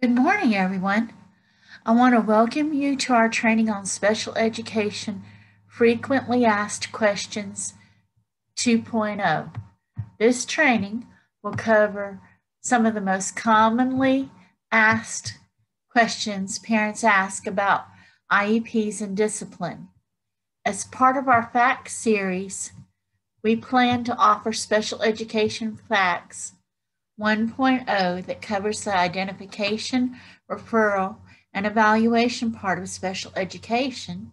Good morning, everyone. I want to welcome you to our training on special education frequently asked questions 2.0. This training will cover some of the most commonly asked questions parents ask about IEPs and discipline. As part of our FACTS series, we plan to offer special education facts 1.0 that covers the identification, referral, and evaluation part of special education,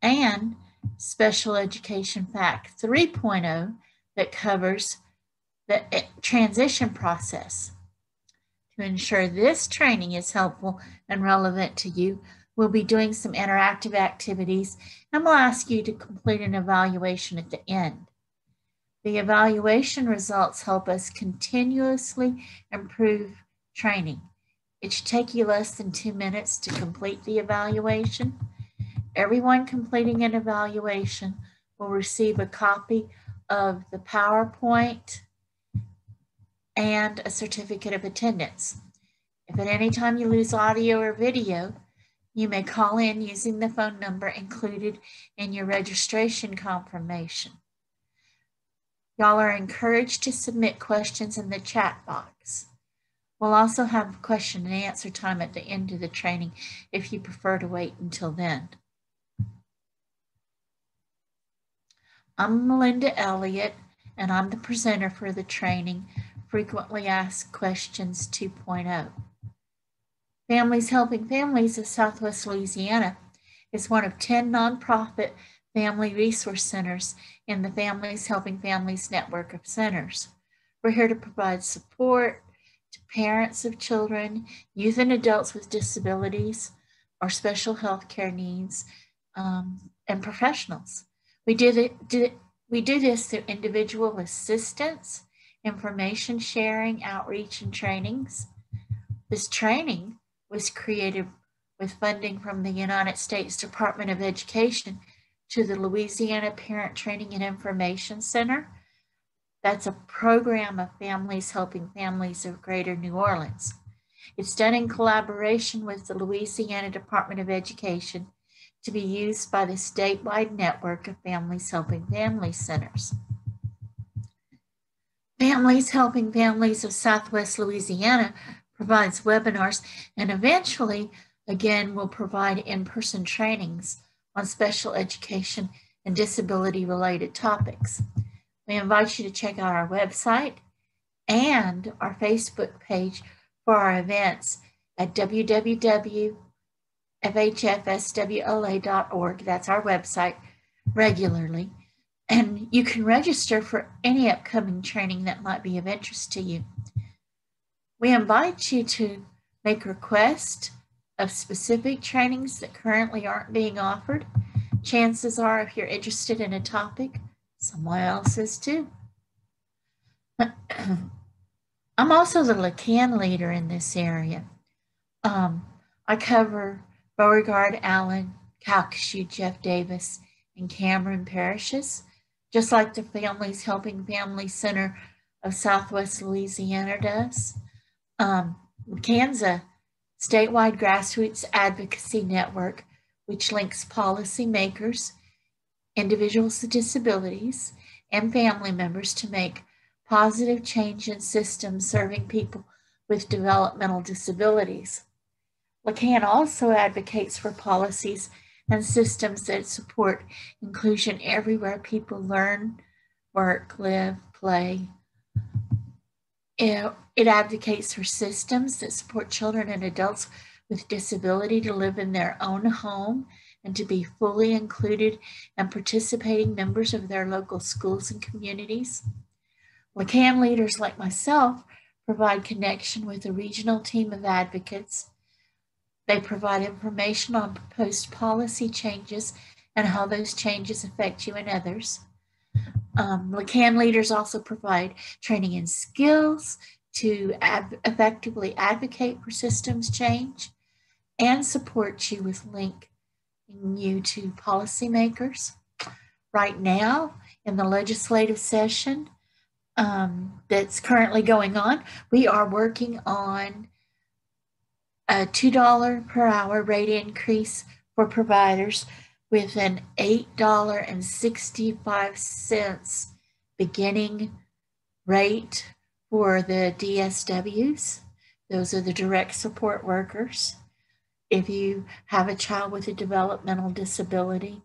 and Special Education Fact 3.0 that covers the eh, transition process. To ensure this training is helpful and relevant to you, we'll be doing some interactive activities and we'll ask you to complete an evaluation at the end. The evaluation results help us continuously improve training. It should take you less than two minutes to complete the evaluation. Everyone completing an evaluation will receive a copy of the PowerPoint and a certificate of attendance. If at any time you lose audio or video, you may call in using the phone number included in your registration confirmation. Y'all are encouraged to submit questions in the chat box. We'll also have question and answer time at the end of the training if you prefer to wait until then. I'm Melinda Elliott, and I'm the presenter for the training Frequently Asked Questions 2.0. Families Helping Families of Southwest Louisiana is one of 10 nonprofit Family Resource Centers in the Families Helping Families network of centers. We're here to provide support to parents of children, youth and adults with disabilities or special health care needs, um, and professionals. We, did it, did, we do this through individual assistance, information sharing, outreach, and trainings. This training was created with funding from the United States Department of Education to the Louisiana Parent Training and Information Center. That's a program of families helping families of Greater New Orleans. It's done in collaboration with the Louisiana Department of Education to be used by the statewide network of Families Helping Family Centers. Families Helping Families of Southwest Louisiana provides webinars and eventually, again, will provide in-person trainings on special education and disability related topics. We invite you to check out our website and our Facebook page for our events at www.fhfswla.org. That's our website regularly. And you can register for any upcoming training that might be of interest to you. We invite you to make requests of specific trainings that currently aren't being offered. Chances are, if you're interested in a topic, someone else is too. I'm also the LACAN leader in this area. Um, I cover Beauregard, Allen, Calcasieu, Jeff Davis, and Cameron parishes, just like the Families Helping Family Center of Southwest Louisiana does. Um, LACAN's statewide grassroots advocacy network, which links policymakers, individuals with disabilities, and family members to make positive change in systems serving people with developmental disabilities. LACAN also advocates for policies and systems that support inclusion everywhere people learn, work, live, play, it, it advocates for systems that support children and adults with disability to live in their own home and to be fully included and participating members of their local schools and communities. LACAN leaders like myself provide connection with a regional team of advocates. They provide information on proposed policy changes and how those changes affect you and others. Um, LACAN leaders also provide training and skills to effectively advocate for systems change and support you with linking you to policymakers. Right now, in the legislative session um, that's currently going on, we are working on a $2 per hour rate increase for providers with an $8.65 beginning rate for the DSWs. Those are the direct support workers. If you have a child with a developmental disability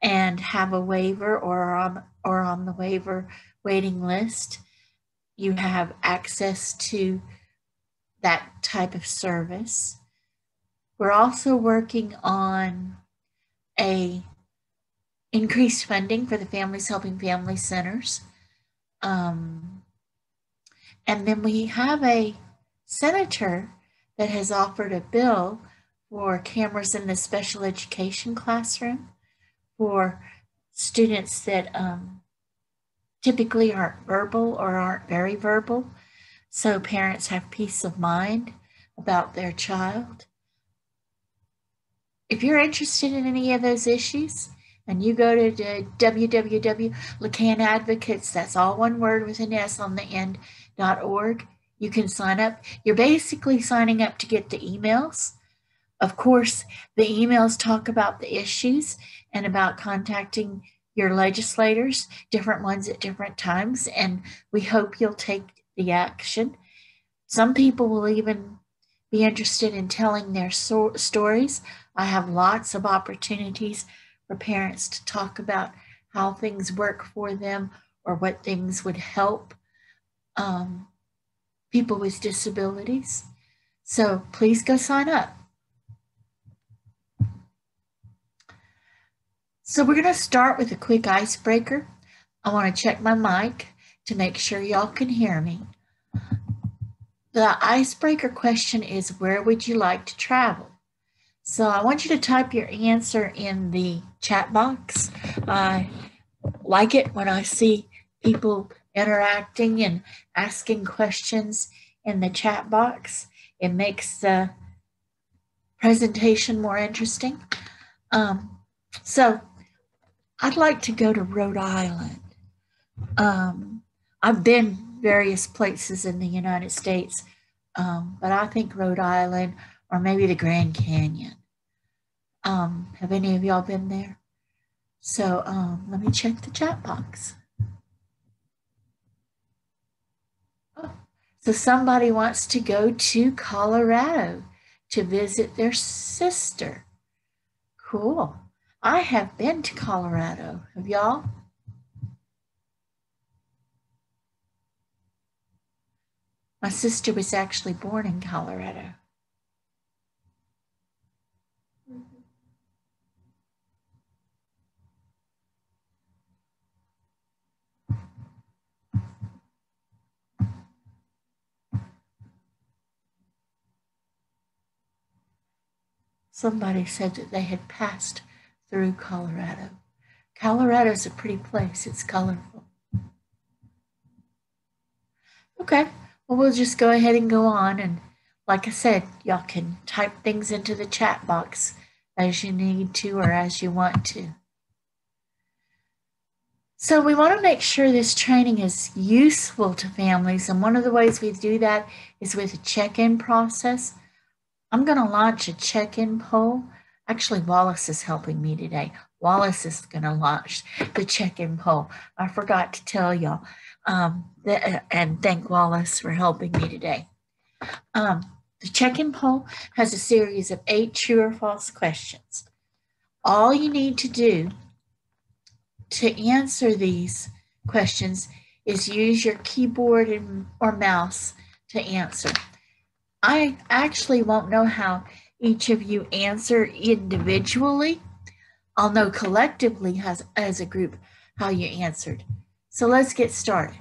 and have a waiver or on, or on the waiver waiting list, you have access to that type of service. We're also working on a increased funding for the Families Helping Family Centers. Um, and then we have a senator that has offered a bill for cameras in the special education classroom for students that um, typically aren't verbal or aren't very verbal. So parents have peace of mind about their child. If you're interested in any of those issues, and you go to www.lacan advocates, that's all one word with an S on the end, dot .org, you can sign up. You're basically signing up to get the emails. Of course, the emails talk about the issues and about contacting your legislators, different ones at different times, and we hope you'll take the action. Some people will even be interested in telling their so- stories. I have lots of opportunities for parents to talk about how things work for them or what things would help um, people with disabilities. So please go sign up. So we're going to start with a quick icebreaker. I want to check my mic to make sure y'all can hear me. The icebreaker question is, where would you like to travel? So I want you to type your answer in the chat box. I like it when I see people interacting and asking questions in the chat box. It makes the presentation more interesting. Um, so I'd like to go to Rhode Island. Um, I've been various places in the United States, um, but I think Rhode Island or maybe the Grand Canyon. Um, have any of y'all been there? So um, let me check the chat box. Oh, so somebody wants to go to Colorado to visit their sister. Cool. I have been to Colorado. Have y'all? My sister was actually born in Colorado. Somebody said that they had passed through Colorado. Colorado is a pretty place, it's colorful. Okay, well, we'll just go ahead and go on. And like I said, y'all can type things into the chat box as you need to or as you want to. So we want to make sure this training is useful to families. And one of the ways we do that is with a check-in process. I'm going to launch a check-in poll Actually, Wallace is helping me today. Wallace is going to launch the check-in poll. I forgot to tell y'all. Um, the, and thank Wallace for helping me today. Um, the check-in poll has a series of eight true or false questions. All you need to do to answer these questions is use your keyboard and, or mouse to answer. I actually won't know how each of you answer individually. I'll know collectively as, as a group how you answered. So let's get started.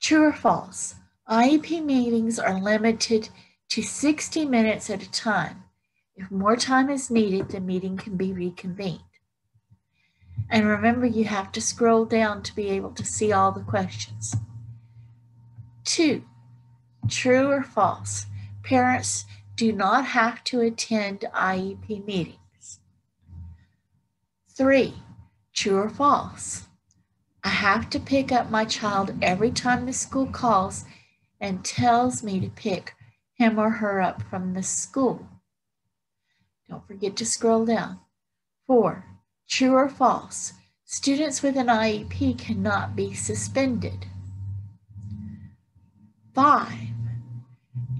True or false? IEP meetings are limited to 60 minutes at a time. If more time is needed, the meeting can be reconvened. And remember, you have to scroll down to be able to see all the questions. Two, true or false? Parents do not have to attend IEP meetings. Three, true or false? I have to pick up my child every time the school calls and tells me to pick him or her up from the school. Don't forget to scroll down. Four, true or false, students with an IEP cannot be suspended. Five,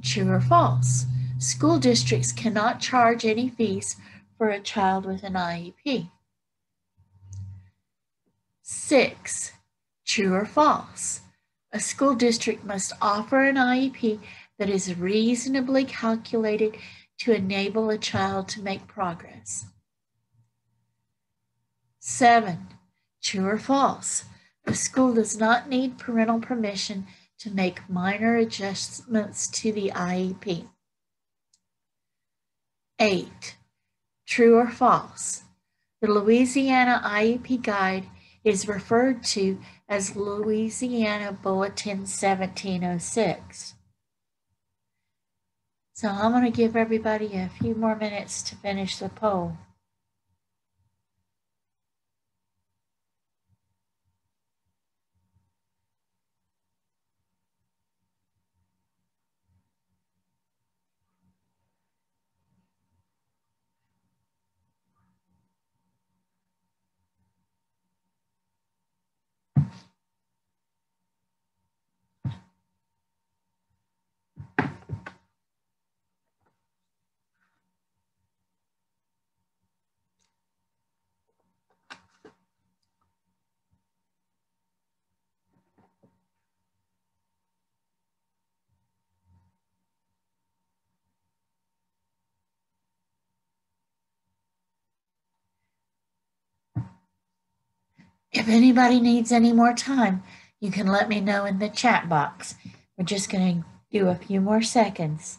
true or false, school districts cannot charge any fees for a child with an IEP. Six, true or false, a school district must offer an IEP that is reasonably calculated to enable a child to make progress. Seven, true or false, a school does not need parental permission to make minor adjustments to the IEP. Eight, true or false, the Louisiana IEP Guide is referred to as Louisiana Bulletin 1706. So I'm going to give everybody a few more minutes to finish the poll. If anybody needs any more time, you can let me know in the chat box. We're just going to do a few more seconds.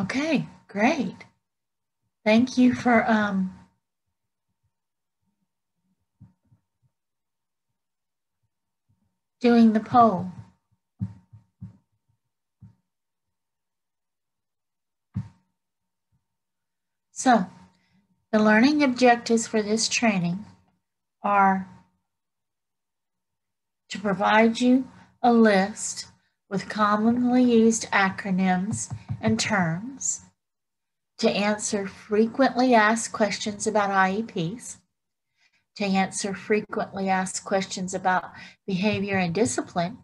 Okay, great. Thank you for um, doing the poll. So, the learning objectives for this training are to provide you a list with commonly used acronyms and terms, to answer frequently asked questions about IEPs, to answer frequently asked questions about behavior and discipline,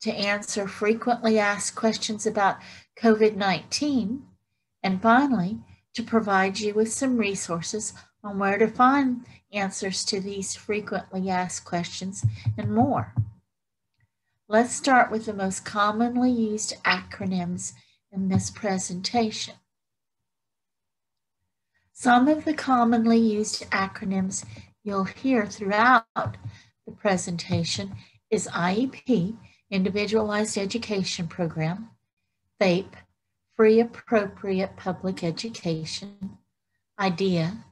to answer frequently asked questions about COVID 19, and finally, to provide you with some resources on where to find answers to these frequently asked questions and more. Let's start with the most commonly used acronyms in this presentation. Some of the commonly used acronyms you'll hear throughout the presentation is IEP, Individualized Education Program, FAPE, Free Appropriate Public Education, IDEA,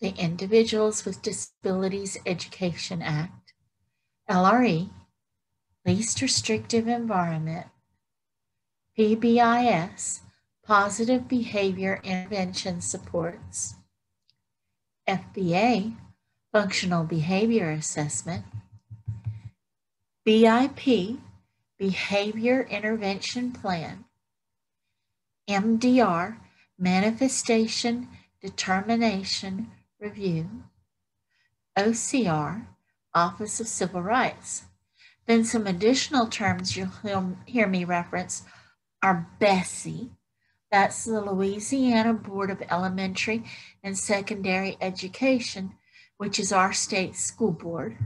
the Individuals with Disabilities Education Act, LRE, least restrictive environment, PBIS, Positive Behavior Intervention Supports, FBA, Functional Behavior Assessment, BIP, Behavior Intervention Plan, MDR, Manifestation Determination Review, OCR, Office of Civil Rights. Then some additional terms you'll hear me reference are BESE. That's the Louisiana Board of Elementary and Secondary Education, which is our state school board.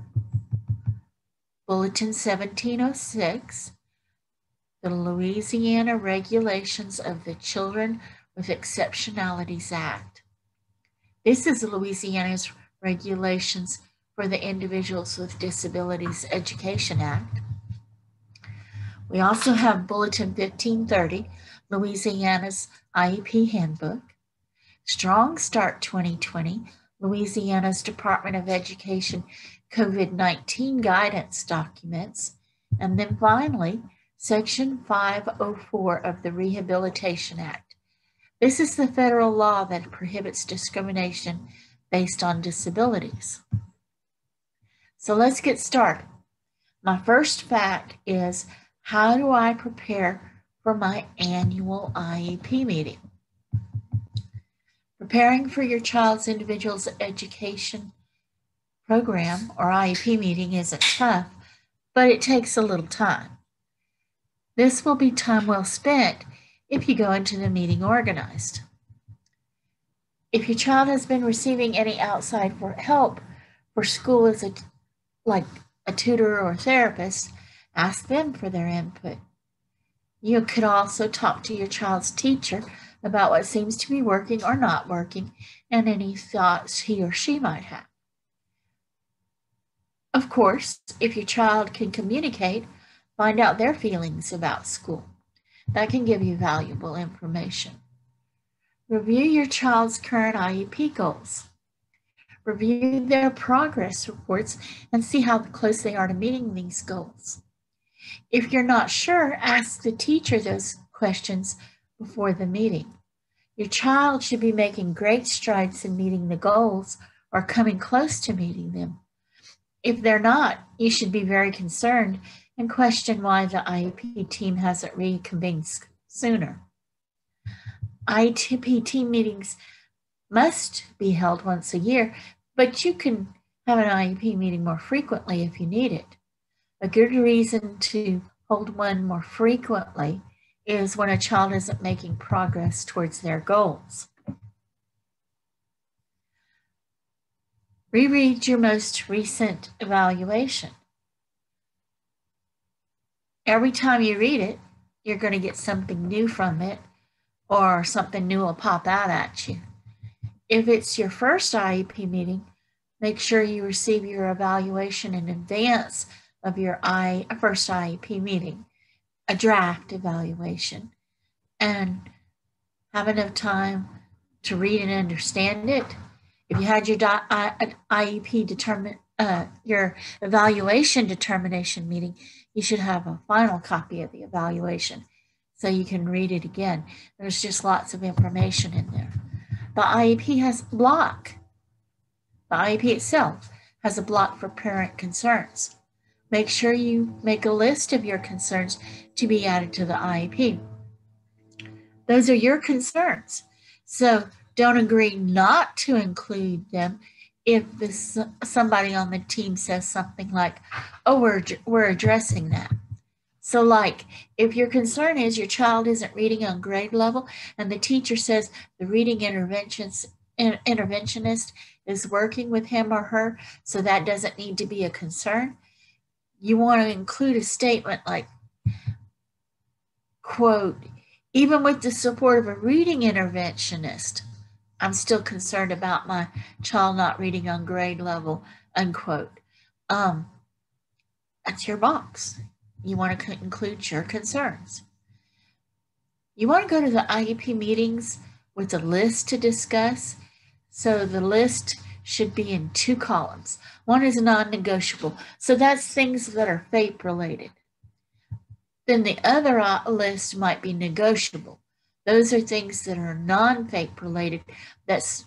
Bulletin 1706, the Louisiana Regulations of the Children with Exceptionalities Act. This is Louisiana's regulations for the Individuals with Disabilities Education Act. We also have Bulletin 1530, Louisiana's IEP Handbook, Strong Start 2020, Louisiana's Department of Education COVID 19 guidance documents, and then finally, Section 504 of the Rehabilitation Act. This is the federal law that prohibits discrimination based on disabilities. So let's get started. My first fact is how do I prepare for my annual IEP meeting? Preparing for your child's individual's education program or IEP meeting isn't tough, but it takes a little time. This will be time well spent if you go into the meeting organized. If your child has been receiving any outside help for school as a like a tutor or therapist, ask them for their input. You could also talk to your child's teacher about what seems to be working or not working and any thoughts he or she might have. Of course, if your child can communicate, find out their feelings about school. That can give you valuable information. Review your child's current IEP goals. Review their progress reports and see how close they are to meeting these goals. If you're not sure, ask the teacher those questions before the meeting. Your child should be making great strides in meeting the goals or coming close to meeting them. If they're not, you should be very concerned and question why the IEP team hasn't reconvened sooner. IEP team meetings must be held once a year, but you can have an IEP meeting more frequently if you need it. A good reason to hold one more frequently is when a child isn't making progress towards their goals. Reread your most recent evaluation. Every time you read it, you're going to get something new from it or something new will pop out at you. If it's your first IEP meeting, make sure you receive your evaluation in advance of your I, first IEP meeting, a draft evaluation, and have enough time to read and understand it if you had your IEP determine uh, your evaluation determination meeting, you should have a final copy of the evaluation so you can read it again. There's just lots of information in there. The IEP has block. The IEP itself has a block for parent concerns. Make sure you make a list of your concerns to be added to the IEP. Those are your concerns. So don't agree not to include them if this, somebody on the team says something like, oh, we're, we're addressing that. So like if your concern is your child isn't reading on grade level and the teacher says the reading interventions interventionist is working with him or her, so that doesn't need to be a concern. You want to include a statement like, quote, even with the support of a reading interventionist, I'm still concerned about my child not reading on grade level, unquote. Um, that's your box. You want to include your concerns. You want to go to the IEP meetings with a list to discuss. So the list should be in two columns. One is non-negotiable. So that's things that are FAPE related. Then the other uh, list might be negotiable. Those are things that are non-FAPE related that's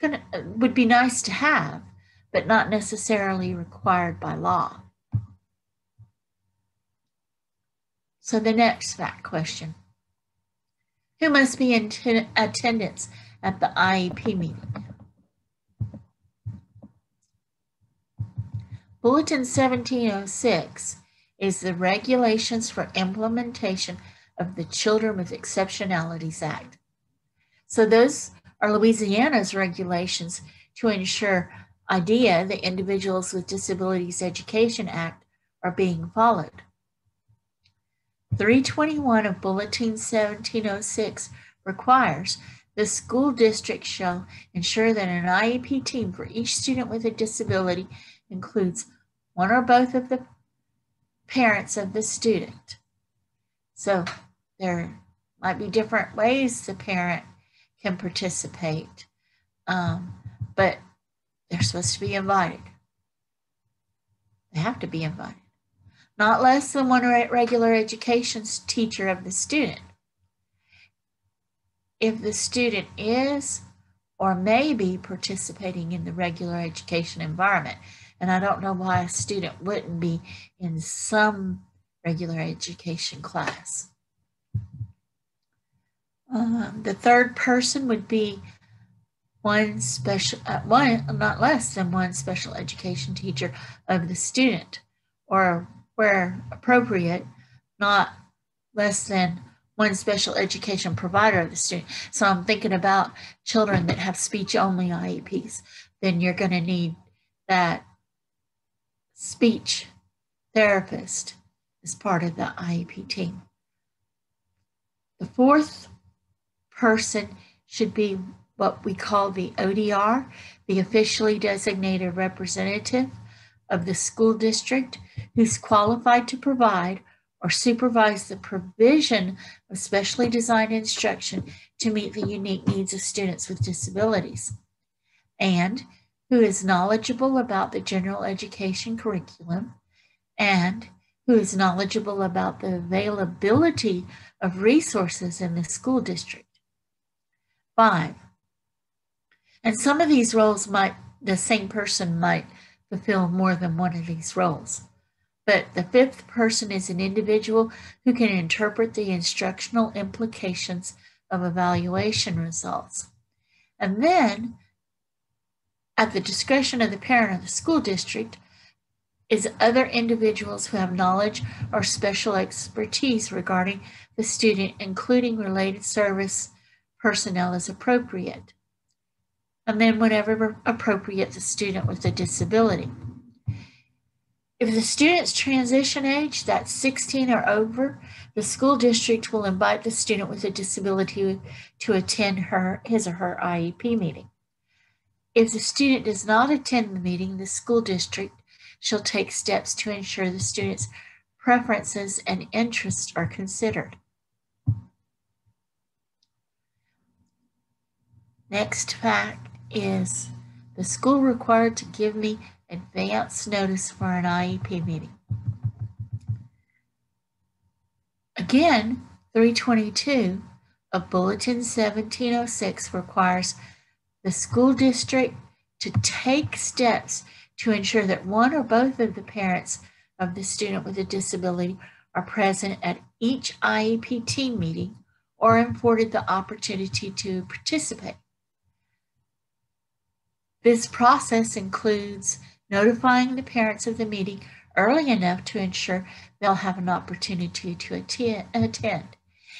gonna would be nice to have, but not necessarily required by law. So the next fact question. Who must be in attendance at the IEP meeting? Bulletin 1706 is the regulations for implementation of the Children with Exceptionalities Act. So those are Louisiana's regulations to ensure IDEA, the Individuals with Disabilities Education Act, are being followed. 321 of Bulletin 1706 requires the school district shall ensure that an IEP team for each student with a disability includes one or both of the parents of the student. So there might be different ways the parent can participate, um, but they're supposed to be invited. They have to be invited. Not less than one regular education teacher of the student. If the student is or may be participating in the regular education environment, and I don't know why a student wouldn't be in some regular education class. Um, the third person would be one special, uh, one not less than one special education teacher of the student, or where appropriate, not less than one special education provider of the student. So I'm thinking about children that have speech only IEPs. Then you're going to need that speech therapist is part of the IEP team. The fourth person should be what we call the ODR, the officially designated representative of the school district who's qualified to provide or supervise the provision of specially designed instruction to meet the unique needs of students with disabilities, and who is knowledgeable about the general education curriculum, and who is knowledgeable about the availability of resources in the school district. Five, and some of these roles might, the same person might fulfill more than one of these roles. But the fifth person is an individual who can interpret the instructional implications of evaluation results. And then, at the discretion of the parent or the school district, is other individuals who have knowledge or special expertise regarding the student, including related service personnel as appropriate. And then, whenever appropriate, the student with a disability. If the student's transition age, that's 16 or over, the school district will invite the student with a disability to attend her, his or her IEP meeting. If the student does not attend the meeting, the school district shall take steps to ensure the student's preferences and interests are considered. Next fact is the school required to give me advance notice for an IEP meeting. Again, 322 of Bulletin 1706 requires the school district to take steps to ensure that one or both of the parents of the student with a disability are present at each IEP team meeting or afforded the opportunity to participate. This process includes notifying the parents of the meeting early enough to ensure they'll have an opportunity to attend,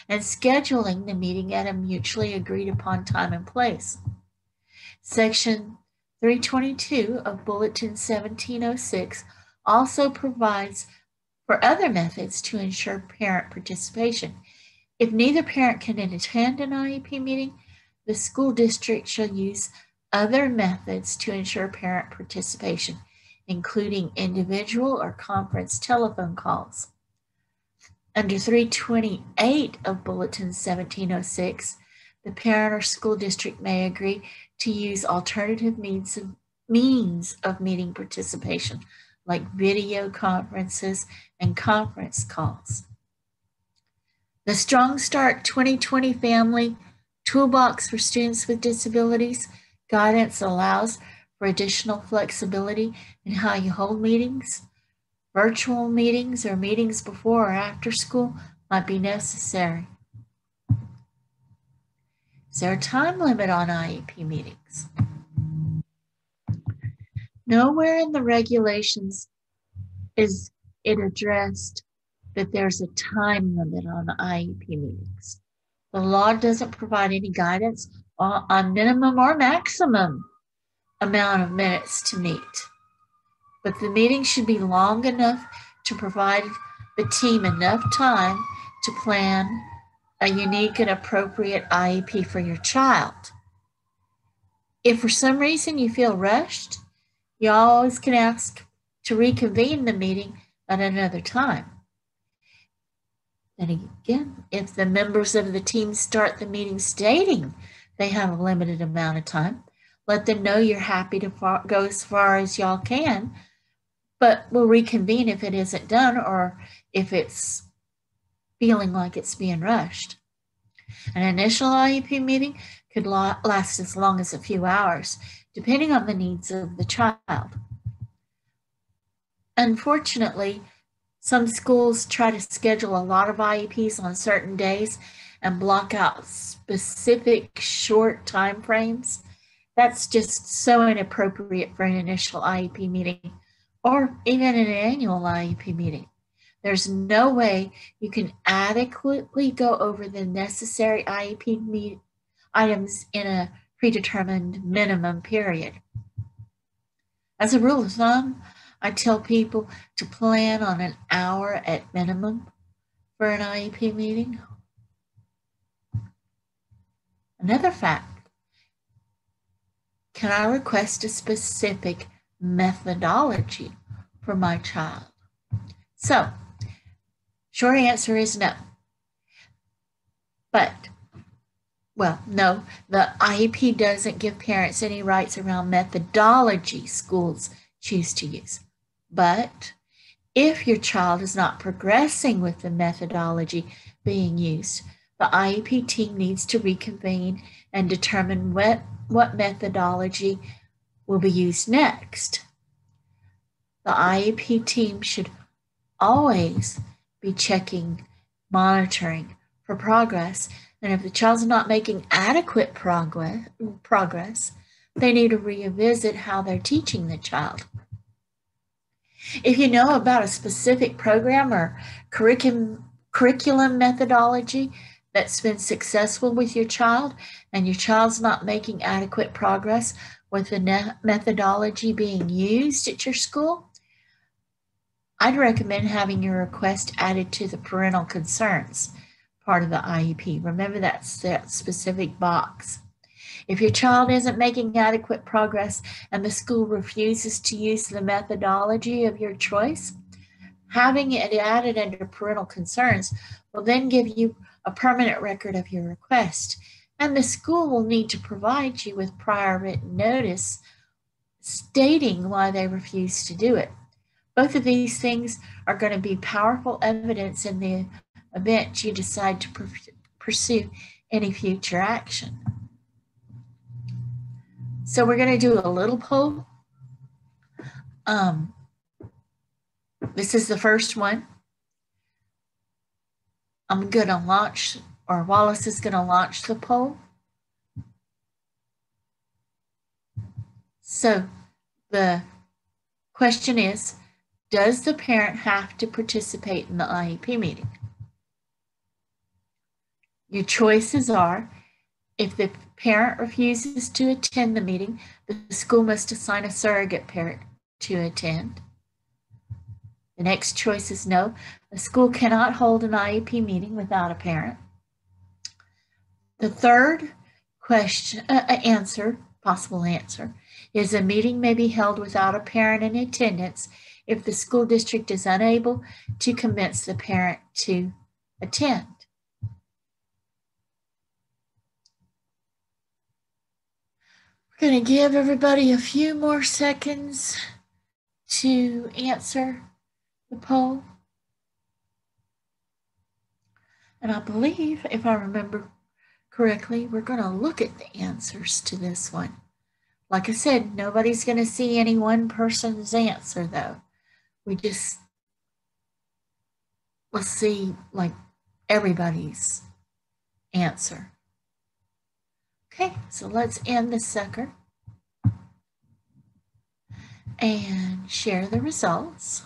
and scheduling the meeting at a mutually agreed upon time and place. Section 322 of Bulletin 1706 also provides for other methods to ensure parent participation. If neither parent can attend an IEP meeting, the school district shall use other methods to ensure parent participation, including individual or conference telephone calls. Under 328 of Bulletin 1706, the parent or school district may agree to use alternative means of, means of meeting participation, like video conferences and conference calls. The Strong Start 2020 Family Toolbox for Students with Disabilities Guidance allows for additional flexibility in how you hold meetings. Virtual meetings or meetings before or after school might be necessary. Is there a time limit on IEP meetings? Nowhere in the regulations is it addressed that there's a time limit on IEP meetings. The law doesn't provide any guidance on minimum or maximum amount of minutes to meet. But the meeting should be long enough to provide the team enough time to plan a unique and appropriate IEP for your child. If for some reason you feel rushed, you always can ask to reconvene the meeting at another time. Then again, if the members of the team start the meeting stating they have a limited amount of time, let them know you're happy to far, go as far as y'all can, but we'll reconvene if it isn't done or if it's feeling like it's being rushed. An initial IEP meeting could last as long as a few hours, depending on the needs of the child. Unfortunately, some schools try to schedule a lot of IEPs on certain days and block out specific short time frames. That's just so inappropriate for an initial IEP meeting or even an annual IEP meeting. There's no way you can adequately go over the necessary IEP items in a predetermined minimum period. As a rule of thumb, I tell people to plan on an hour at minimum for an IEP meeting. Another fact, can I request a specific methodology for my child? So Short answer is no. But, well, no, the IEP doesn't give parents any rights around methodology schools choose to use. But if your child is not progressing with the methodology being used, the IEP team needs to reconvene and determine what, what methodology will be used next. The IEP team should always be checking, monitoring for progress. And if the child's not making adequate progress, progress, they need to revisit how they're teaching the child. If you know about a specific program or curriculum, curriculum methodology that's been successful with your child and your child's not making adequate progress with the methodology being used at your school, I'd recommend having your request added to the parental concerns part of the IEP. Remember that specific box. If your child isn't making adequate progress and the school refuses to use the methodology of your choice, having it added under parental concerns will then give you a permanent record of your request, and the school will need to provide you with prior written notice stating why they refuse to do it. Both of these things are going to be powerful evidence in the event you decide to pursue any future action. So we're going to do a little poll. Um, this is the first one. I'm going to launch, or Wallace is going to launch the poll. So the question is, does the parent have to participate in the IEP meeting? Your choices are if the parent refuses to attend the meeting, the school must assign a surrogate parent to attend. The next choice is no. The school cannot hold an IEP meeting without a parent. The third question, uh, uh answer, possible answer, is a meeting may be held without a parent in attendance if the school district is unable to convince the parent to attend. We're going to give everybody a few more seconds to answer the poll. And I believe, if I remember correctly, we're going to look at the answers to this one. Like I said, nobody's going to see any one person's answer, though we just let's see like everybody's answer. Okay, so let's end the sucker and share the results.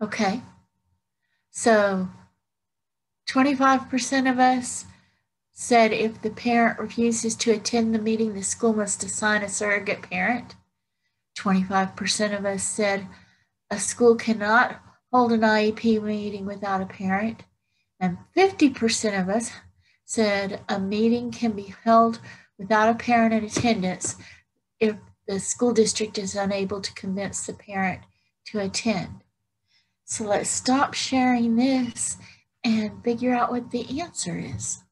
Okay. So 25% of us said if the parent refuses to attend the meeting, the school must assign a surrogate parent. 25% of us said a school cannot hold an IEP meeting without a parent. And 50% of us said a meeting can be held without a parent in attendance if the school district is unable to convince the parent to attend. So let's stop sharing this and figure out what the answer is.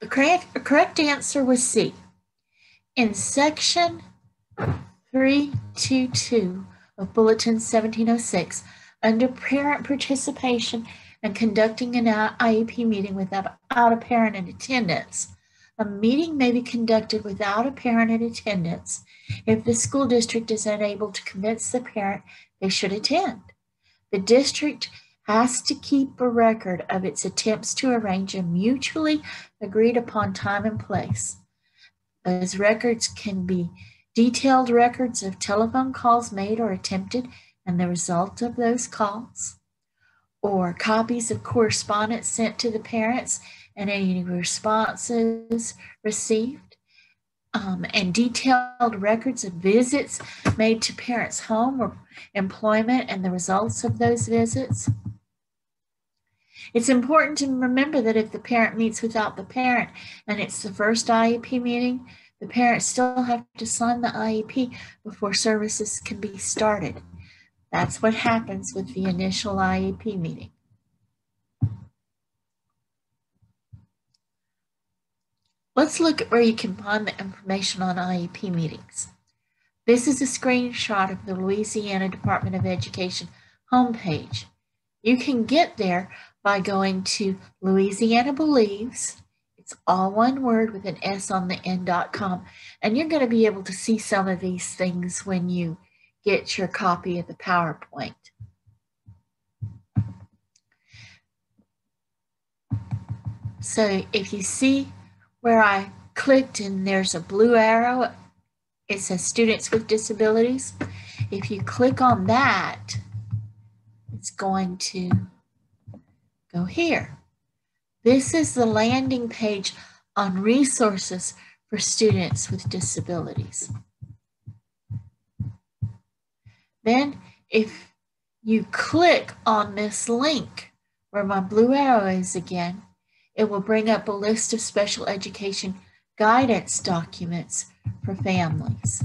The correct, correct answer was C. In section 322 of Bulletin 1706, under parent participation and conducting an IEP meeting without a parent in attendance, a meeting may be conducted without a parent in attendance if the school district is unable to convince the parent they should attend. The district has to keep a record of its attempts to arrange a mutually agreed upon time and place. Those records can be detailed records of telephone calls made or attempted and the result of those calls, or copies of correspondence sent to the parents and any responses received, um, and detailed records of visits made to parents' home or employment and the results of those visits. It's important to remember that if the parent meets without the parent and it's the first IEP meeting, the parents still have to sign the IEP before services can be started. That's what happens with the initial IEP meeting. Let's look at where you can find the information on IEP meetings. This is a screenshot of the Louisiana Department of Education homepage. You can get there by going to Louisiana Believes. It's all one word with an S on the end.com. And you're going to be able to see some of these things when you get your copy of the PowerPoint. So if you see where I clicked and there's a blue arrow, it says students with disabilities. If you click on that, it's going to go here. This is the landing page on resources for students with disabilities. Then if you click on this link where my blue arrow is again, it will bring up a list of special education guidance documents for families.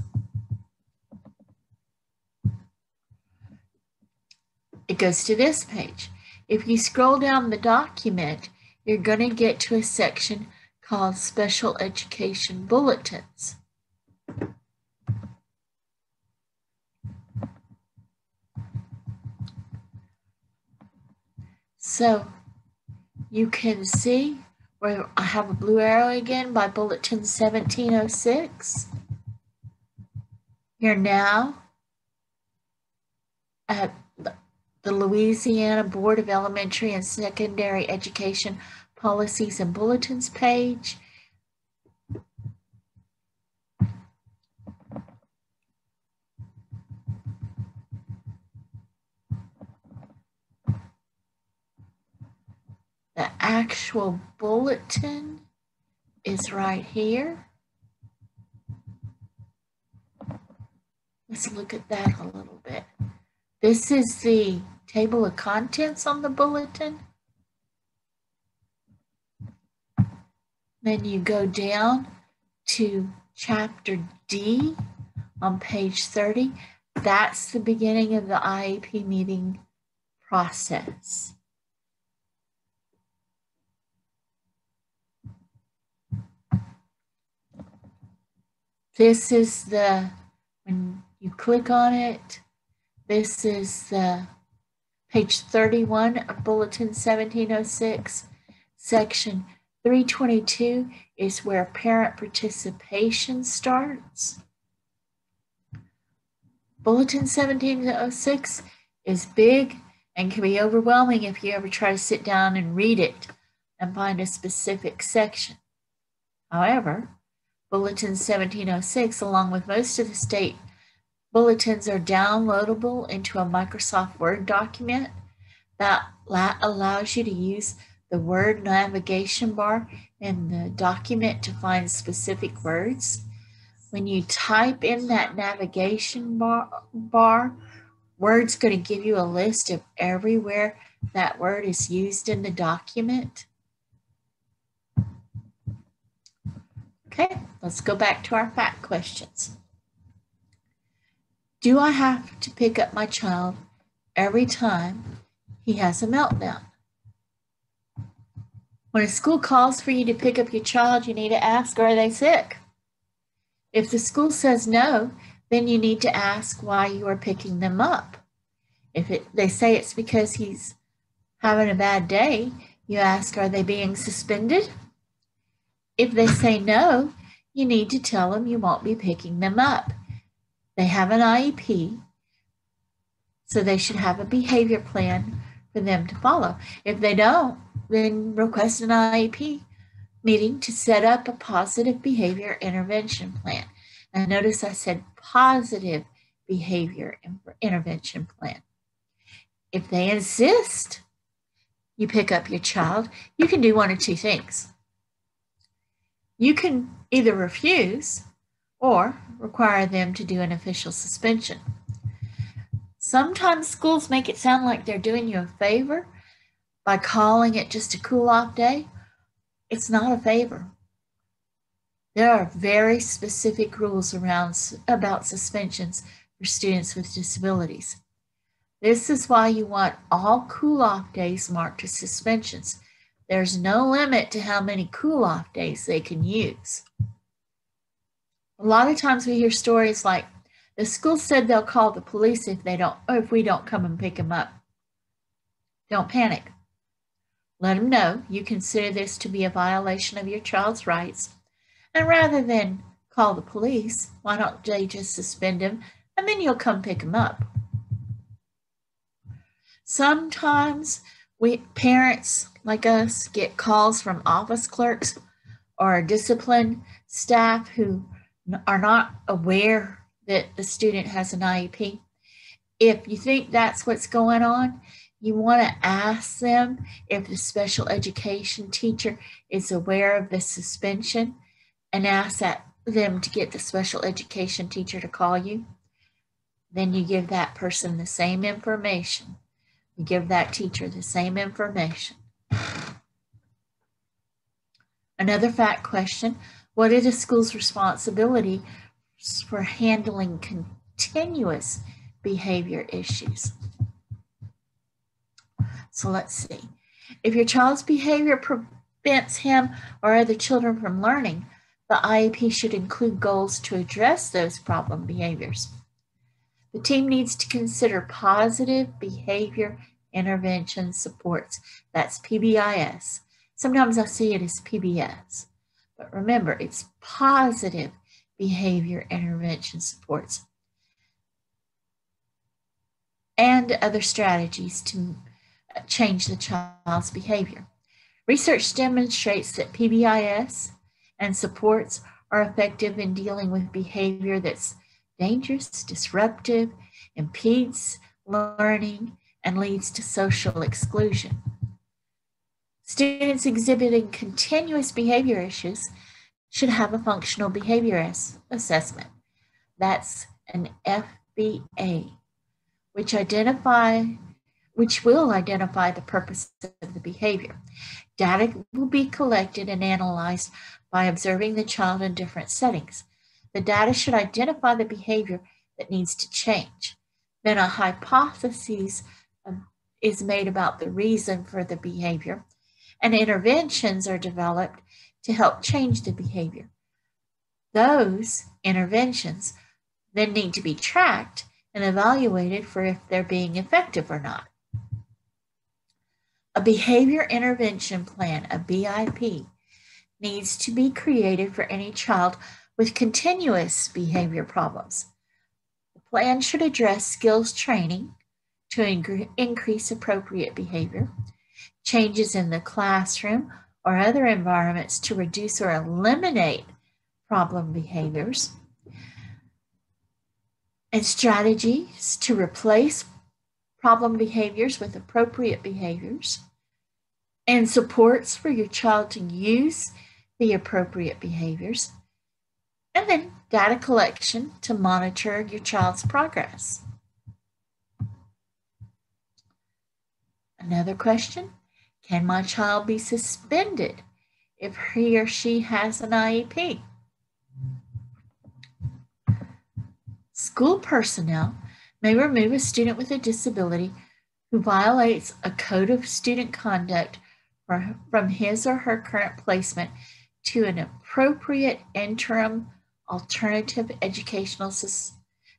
It goes to this page. If you scroll down the document, you're going to get to a section called Special Education Bulletins. So you can see where I have a blue arrow again by Bulletin 1706. You're now at the Louisiana Board of Elementary and Secondary Education Policies and Bulletins page. The actual bulletin is right here. Let's look at that a little bit. This is the table of contents on the bulletin. Then you go down to chapter D on page 30. That's the beginning of the IEP meeting process. This is the, when you click on it, this is the page 31 of Bulletin 1706, section 322 is where parent participation starts. Bulletin 1706 is big and can be overwhelming if you ever try to sit down and read it and find a specific section. However, Bulletin 1706, along with most of the state bulletins, are downloadable into a Microsoft Word document that allows you to use the word navigation bar in the document to find specific words. When you type in that navigation bar, bar word's going to give you a list of everywhere that word is used in the document. Okay, let's go back to our FAQ questions. Do I have to pick up my child every time he has a meltdown? When a school calls for you to pick up your child, you need to ask, are they sick? If the school says no, then you need to ask why you are picking them up. If it, they say it's because he's having a bad day, you ask, are they being suspended? If they say no, you need to tell them you won't be picking them up. They have an IEP, so they should have a behavior plan for them to follow. If they don't, then request an IEP meeting to set up a positive behavior intervention plan. And notice I said positive behavior intervention plan. If they insist you pick up your child, you can do one of two things. You can either refuse or require them to do an official suspension. Sometimes schools make it sound like they're doing you a favor by calling it just a cool off day, it's not a favor. There are very specific rules around about suspensions for students with disabilities. This is why you want all cool off days marked as suspensions. There's no limit to how many cool off days they can use. A lot of times we hear stories like the school said they'll call the police if they don't if we don't come and pick them up. Don't panic. Let them know you consider this to be a violation of your child's rights. And rather than call the police, why don't they just suspend him and then you'll come pick him up? Sometimes we parents like us get calls from office clerks or discipline staff who are not aware that the student has an IEP. If you think that's what's going on, you want to ask them if the special education teacher is aware of the suspension and ask that, them to get the special education teacher to call you. Then you give that person the same information. You give that teacher the same information. Another FAQ question What is a school's responsibility for handling continuous behavior issues? So let's see. If your child's behavior prevents him or other children from learning, the IEP should include goals to address those problem behaviors. The team needs to consider positive behavior intervention supports. That's PBIS. Sometimes I see it as PBS, but remember it's positive behavior intervention supports and other strategies to uh, change the child's behavior. Research demonstrates that PBIS and supports are effective in dealing with behavior that's dangerous, disruptive, impedes learning, and leads to social exclusion. Students exhibiting continuous behavior issues should have a functional behavior assessment. That's an FBA, which identify which will identify the purpose of the behavior. Data will be collected and analyzed by observing the child in different settings. The data should identify the behavior that needs to change. Then a hypothesis um, is made about the reason for the behavior, and interventions are developed to help change the behavior. Those interventions then need to be tracked and evaluated for if they're being effective or not. A behavior intervention plan, a BIP, needs to be created for any child with continuous behavior problems. The plan should address skills training to increase appropriate behavior, changes in the classroom or other environments to reduce or eliminate problem behaviors, and strategies to replace problem behaviors with appropriate behaviors, and supports for your child to use the appropriate behaviors, and then data collection to monitor your child's progress. Another question, can my child be suspended if he or she has an IEP? School personnel may remove a student with a disability who violates a code of student conduct from his or her current placement to an appropriate interim alternative educational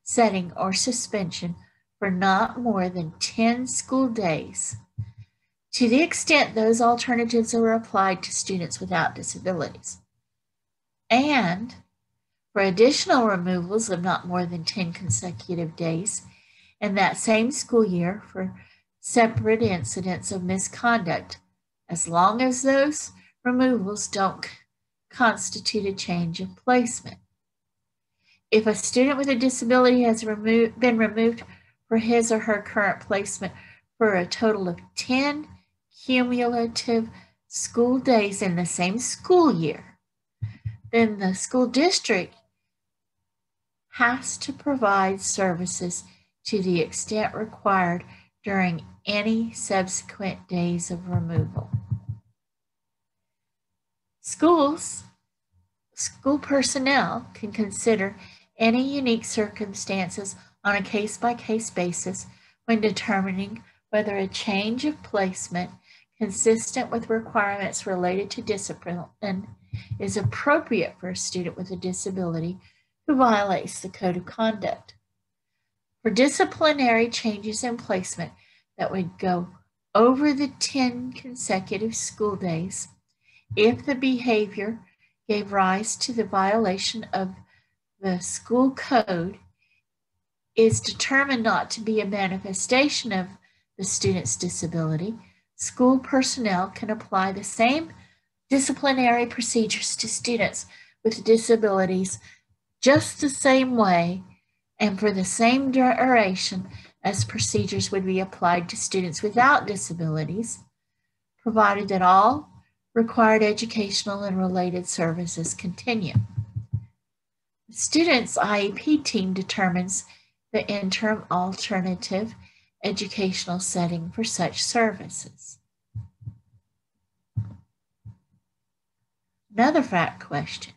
setting or suspension for not more than 10 school days to the extent those alternatives are applied to students without disabilities. And for additional removals of not more than 10 consecutive days in that same school year for separate incidents of misconduct, as long as those removals don't constitute a change of placement. If a student with a disability has remo been removed for his or her current placement for a total of 10 cumulative school days in the same school year, then the school district has to provide services to the extent required during any subsequent days of removal. Schools, school personnel can consider any unique circumstances on a case by case basis when determining whether a change of placement consistent with requirements related to discipline and is appropriate for a student with a disability who violates the code of conduct. For disciplinary changes in placement that would go over the 10 consecutive school days, if the behavior gave rise to the violation of the school code, is determined not to be a manifestation of the student's disability, school personnel can apply the same disciplinary procedures to students with disabilities just the same way and for the same duration as procedures would be applied to students without disabilities, provided that all required educational and related services continue. The student's IEP team determines the interim alternative educational setting for such services. Another FAQ question,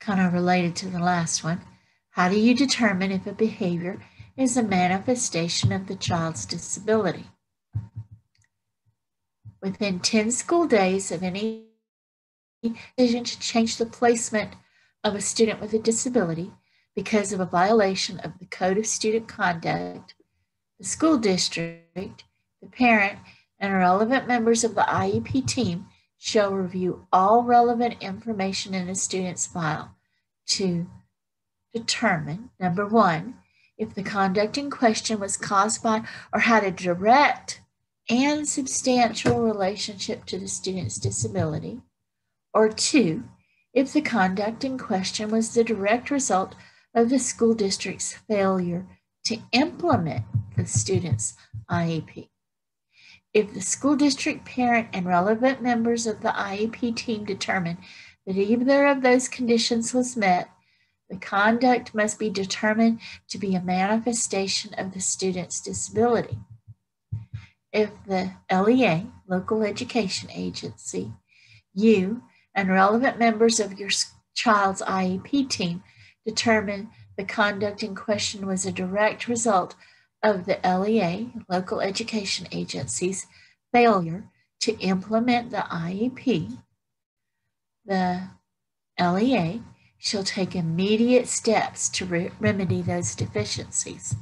kind of related to the last one. How do you determine if a behavior is a manifestation of the child's disability? Within 10 school days of any decision to change the placement of a student with a disability, because of a violation of the Code of Student Conduct, the school district, the parent, and relevant members of the IEP team shall review all relevant information in a student's file to determine number one, if the conduct in question was caused by or had a direct and substantial relationship to the student's disability, or two, if the conduct in question was the direct result of the school district's failure to implement the student's IEP. If the school district parent and relevant members of the IEP team determine that either of those conditions was met, the conduct must be determined to be a manifestation of the student's disability. If the LEA, local education agency, you, and relevant members of your child's IEP team determined the conduct in question was a direct result of the LEA, local education agency's failure to implement the IEP, the LEA shall take immediate steps to re remedy those deficiencies.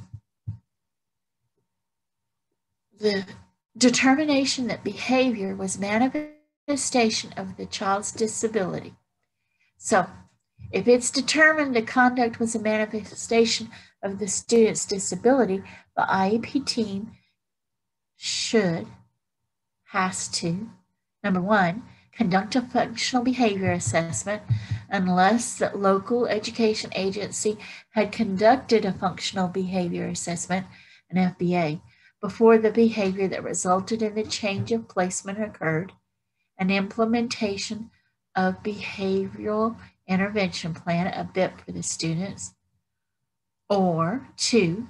The determination that behavior was manifestation of the child's disability. So if it's determined the conduct was a manifestation of the student's disability, the IEP team should, has to, number one, conduct a functional behavior assessment unless the local education agency had conducted a functional behavior assessment, an FBA, before the behavior that resulted in the change of placement occurred, an implementation of behavioral intervention plan, a BIP for the students, or two,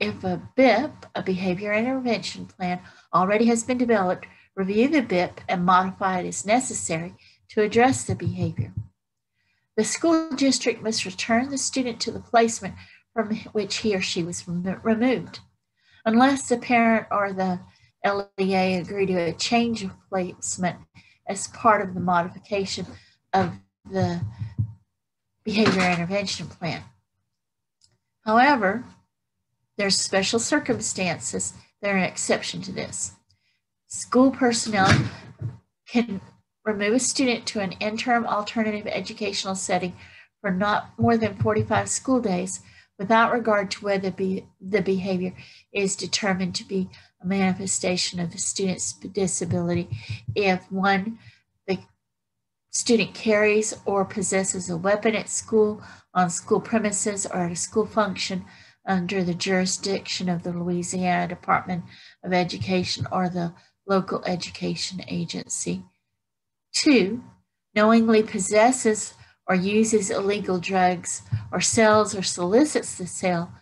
if a BIP, a behavior intervention plan, already has been developed, review the BIP and modify it as necessary to address the behavior. The school district must return the student to the placement from which he or she was removed. Unless the parent or the LEA agree to a change of placement as part of the modification of the behavior intervention plan. However, there's special circumstances that are an exception to this. School personnel can remove a student to an interim alternative educational setting for not more than 45 school days without regard to whether be, the behavior is determined to be a manifestation of the student's disability if one, student carries or possesses a weapon at school, on school premises, or at a school function under the jurisdiction of the Louisiana Department of Education or the local education agency. Two, knowingly possesses or uses illegal drugs or sells or solicits the sale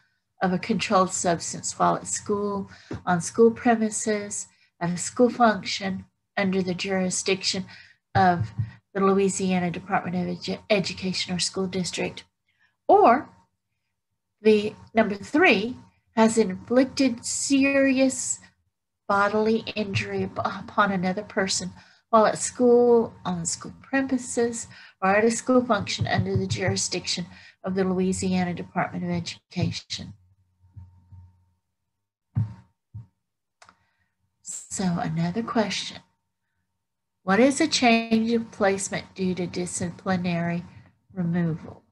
of a controlled substance while at school, on school premises, at a school function under the jurisdiction of the Louisiana Department of Edu Education or school district. Or the number three has inflicted serious bodily injury upon another person while at school, on school premises, or at a school function under the jurisdiction of the Louisiana Department of Education. So another question. What is a change of placement due to disciplinary removals?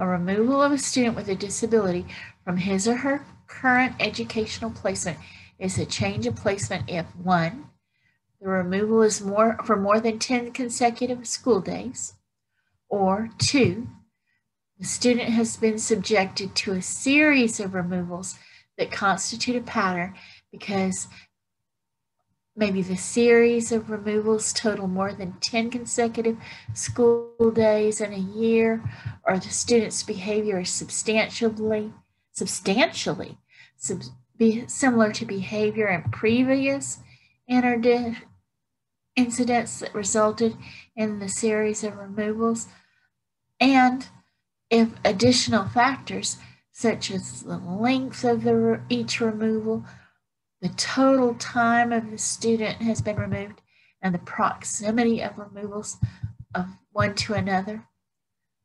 A removal of a student with a disability from his or her current educational placement is a change of placement if one, the removal is more for more than 10 consecutive school days, or two, the student has been subjected to a series of removals that constitute a pattern because maybe the series of removals total more than 10 consecutive school days in a year, or the student's behavior is substantially, substantially sub, be similar to behavior in previous interdi- incidents that resulted in the series of removals, and if additional factors such as the length of the, each removal the total time of the student has been removed and the proximity of removals of one to another.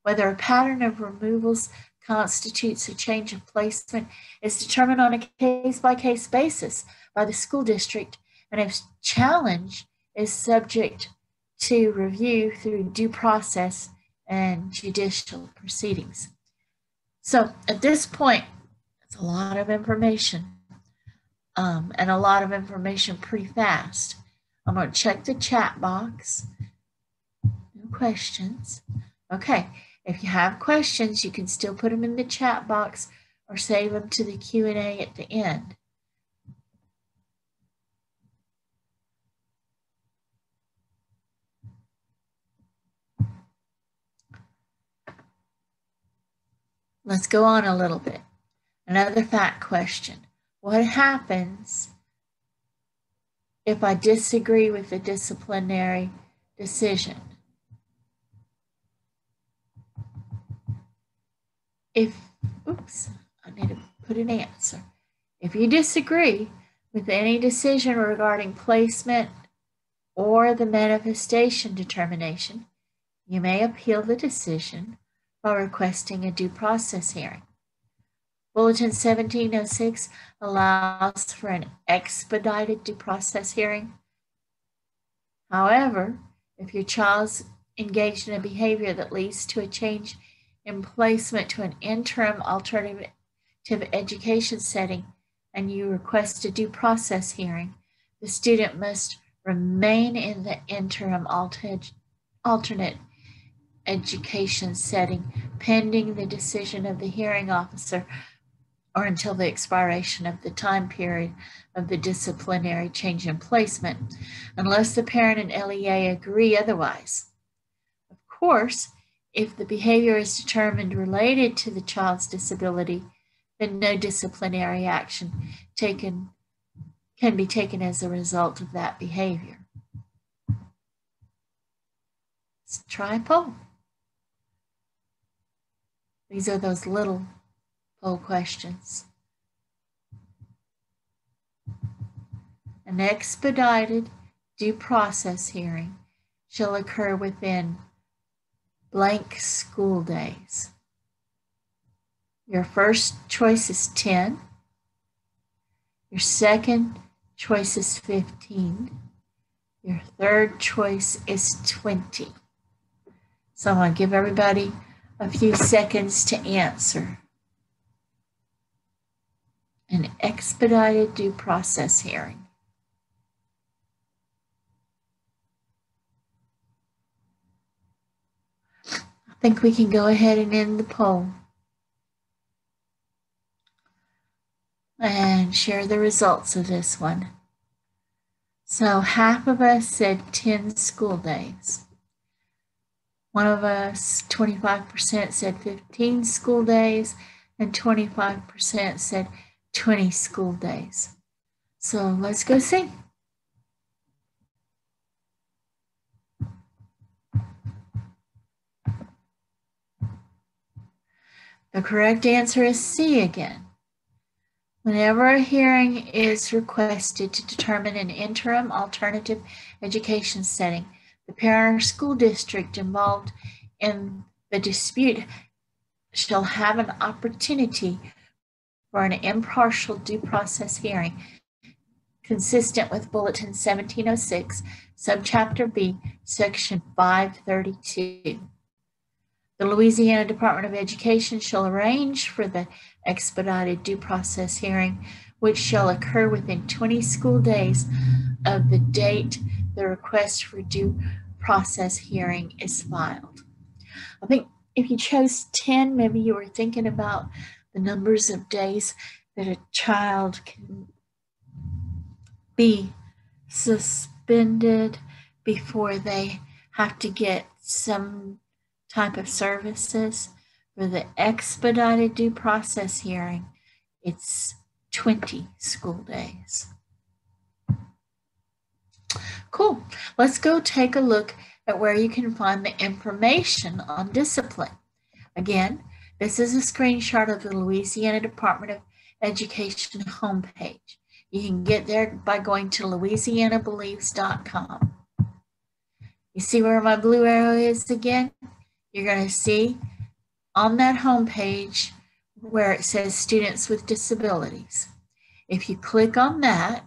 Whether a pattern of removals constitutes a change of placement is determined on a case by case basis by the school district, and if challenge is subject to review through due process and judicial proceedings. So at this point, it's a lot of information um, and a lot of information pretty fast. I'm going to check the chat box. No questions. Okay, if you have questions, you can still put them in the chat box or save them to the Q&A at the end. Let's go on a little bit. Another FAQ question. What happens if I disagree with the disciplinary decision? If, oops, I need to put an answer. If you disagree with any decision regarding placement or the manifestation determination, you may appeal the decision by requesting a due process hearing. Bulletin 1706 allows for an expedited due process hearing. However, if your child's engaged in a behavior that leads to a change in placement to an interim alternative education setting and you request a due process hearing, the student must remain in the interim alternate education setting pending the decision of the hearing officer or until the expiration of the time period of the disciplinary change in placement, unless the parent and LEA agree otherwise. Of course, if the behavior is determined related to the child's disability, then no disciplinary action taken can be taken as a result of that behavior. Let's try poll. These are those little poll questions. An expedited due process hearing shall occur within blank school days. Your first choice is 10. Your second choice is 15. Your third choice is 20. So I'm going to give everybody a few seconds to answer. An expedited due process hearing. I think we can go ahead and end the poll. And share the results of this one. So half of us said 10 school days. One of us, 25% said 15 school days, and 25% said 20 school days. So let's go see. The correct answer is C again. Whenever a hearing is requested to determine an interim alternative education setting, the parent or school district involved in the dispute shall have an opportunity for an impartial due process hearing consistent with Bulletin 1706, Subchapter B, Section 532. The Louisiana Department of Education shall arrange for the expedited due process hearing, which shall occur within 20 school days of the date the request for due process hearing is filed. I think if you chose 10, maybe you were thinking about the numbers of days that a child can be suspended before they have to get some type of services. For the expedited due process hearing, it's 20 school days. Cool. Let's go take a look at where you can find the information on discipline. Again, this is a screenshot of the Louisiana Department of Education homepage. You can get there by going to louisianabelieves.com. You see where my blue arrow is again? You're going to see on that homepage where it says students with disabilities. If you click on that,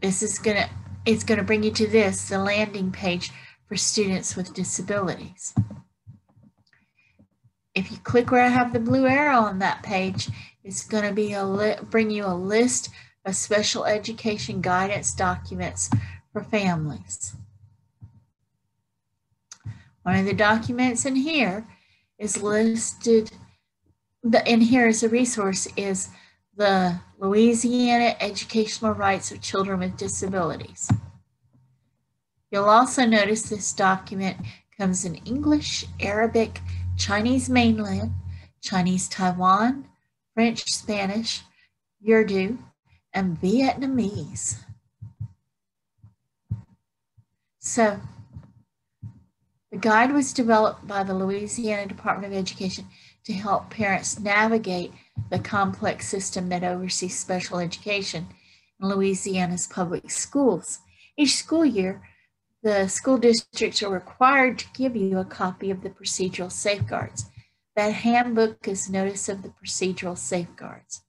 this is going to it's going to bring you to this, the landing page for students with disabilities. If you click where I have the blue arrow on that page, it's going to be a bring you a list of special education guidance documents for families. One of the documents in here is listed, the, in here as a resource is the Louisiana Educational Rights of Children with Disabilities. You'll also notice this document comes in English, Arabic, Chinese mainland, Chinese Taiwan, French, Spanish, Urdu, and Vietnamese. So the guide was developed by the Louisiana Department of Education to help parents navigate the complex system that oversees special education in Louisiana's public schools. Each school year, the school districts are required to give you a copy of the procedural safeguards. That handbook is notice of the procedural safeguards.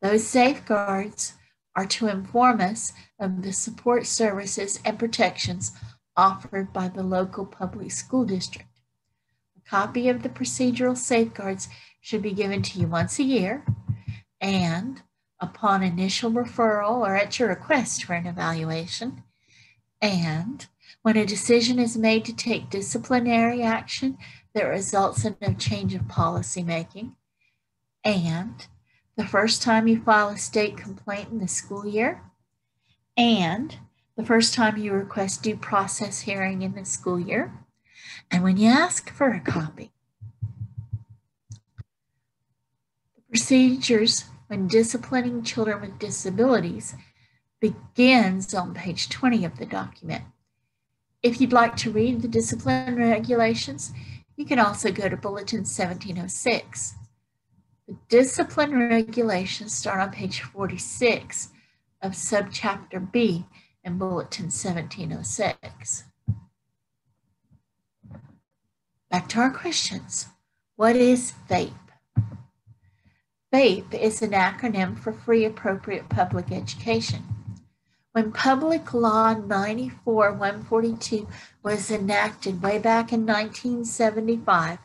Those safeguards are to inform us of the support services and protections offered by the local public school district. A copy of the procedural safeguards should be given to you once a year, and upon initial referral or at your request for an evaluation, and when a decision is made to take disciplinary action that results in a change of policy making, and the first time you file a state complaint in the school year, and the first time you request due process hearing in the school year, and when you ask for a copy. The procedures when disciplining children with disabilities begins on page 20 of the document. If you'd like to read the discipline regulations, you can also go to Bulletin 1706. The discipline regulations start on page 46 of subchapter B in Bulletin 1706. Back to our questions. What is FAPE? FAPE is an acronym for Free Appropriate Public Education. When Public Law 94 142 was enacted way back in 1975,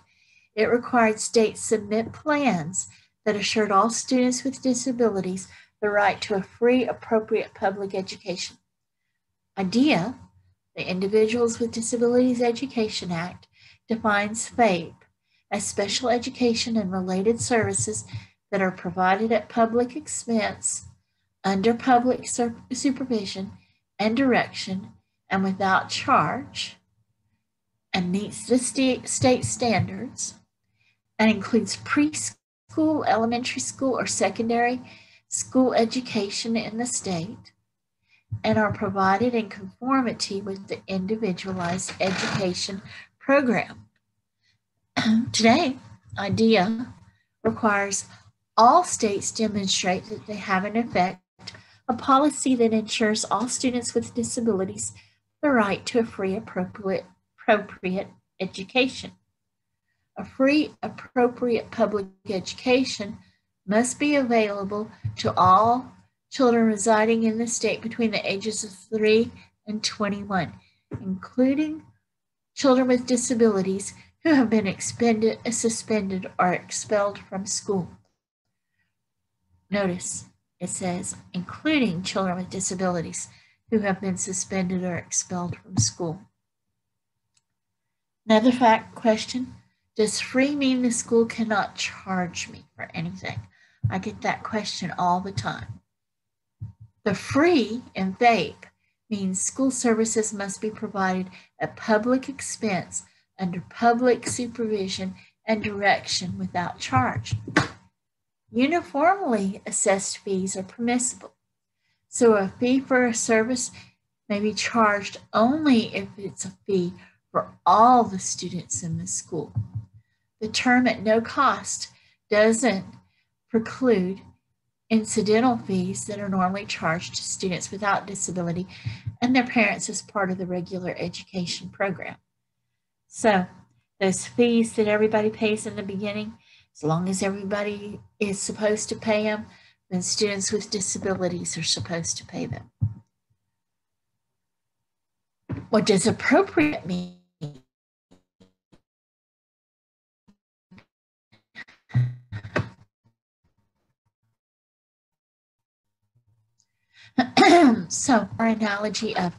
it required states submit plans that assured all students with disabilities the right to a free, appropriate public education. IDEA, the Individuals with Disabilities Education Act, defines FAPE as special education and related services that are provided at public expense, under public supervision and direction, and without charge, and meets the state, state standards, and includes preschool, elementary school, or secondary school education in the state, and are provided in conformity with the individualized education program. Today, IDEA requires all states demonstrate that they have an effect a policy that ensures all students with disabilities the right to a free appropriate, appropriate education. A free appropriate public education must be available to all children residing in the state between the ages of 3 and 21, including children with disabilities who have been expended, suspended or expelled from school. Notice it says, including children with disabilities who have been suspended or expelled from school. Another FAQ question Does free mean the school cannot charge me for anything? I get that question all the time. The free in FAPE means school services must be provided at public expense under public supervision and direction without charge. Uniformly assessed fees are permissible. So a fee for a service may be charged only if it's a fee for all the students in the school. The term at no cost doesn't preclude incidental fees that are normally charged to students without disability and their parents as part of the regular education program. So those fees that everybody pays in the beginning, as long as everybody is supposed to pay them, then students with disabilities are supposed to pay them. What does appropriate mean? so our analogy of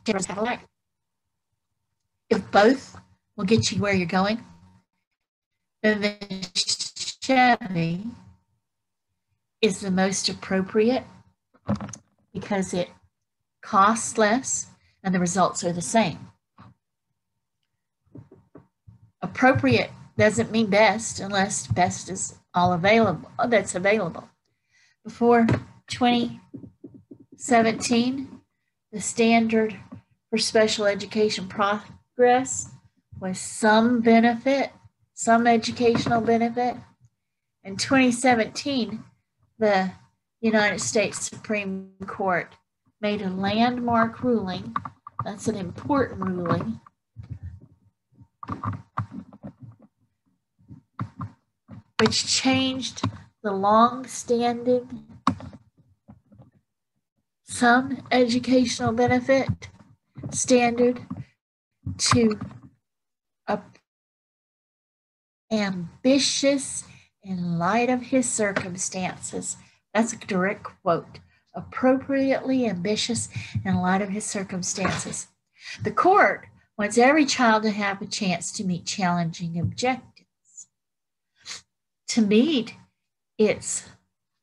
if both will get you where you're going, then the Chevy is the most appropriate because it costs less and the results are the same. Appropriate doesn't mean best unless best is all available uh, that's available. Before 2017, the standard for special education progress was some benefit, some educational benefit. In 2017, the United States Supreme Court made a landmark ruling. That's an important ruling. Which changed the long standing some educational benefit standard to a ambitious in light of his circumstances. That's a direct quote. Appropriately ambitious in light of his circumstances. The court wants every child to have a chance to meet challenging objectives. To meet its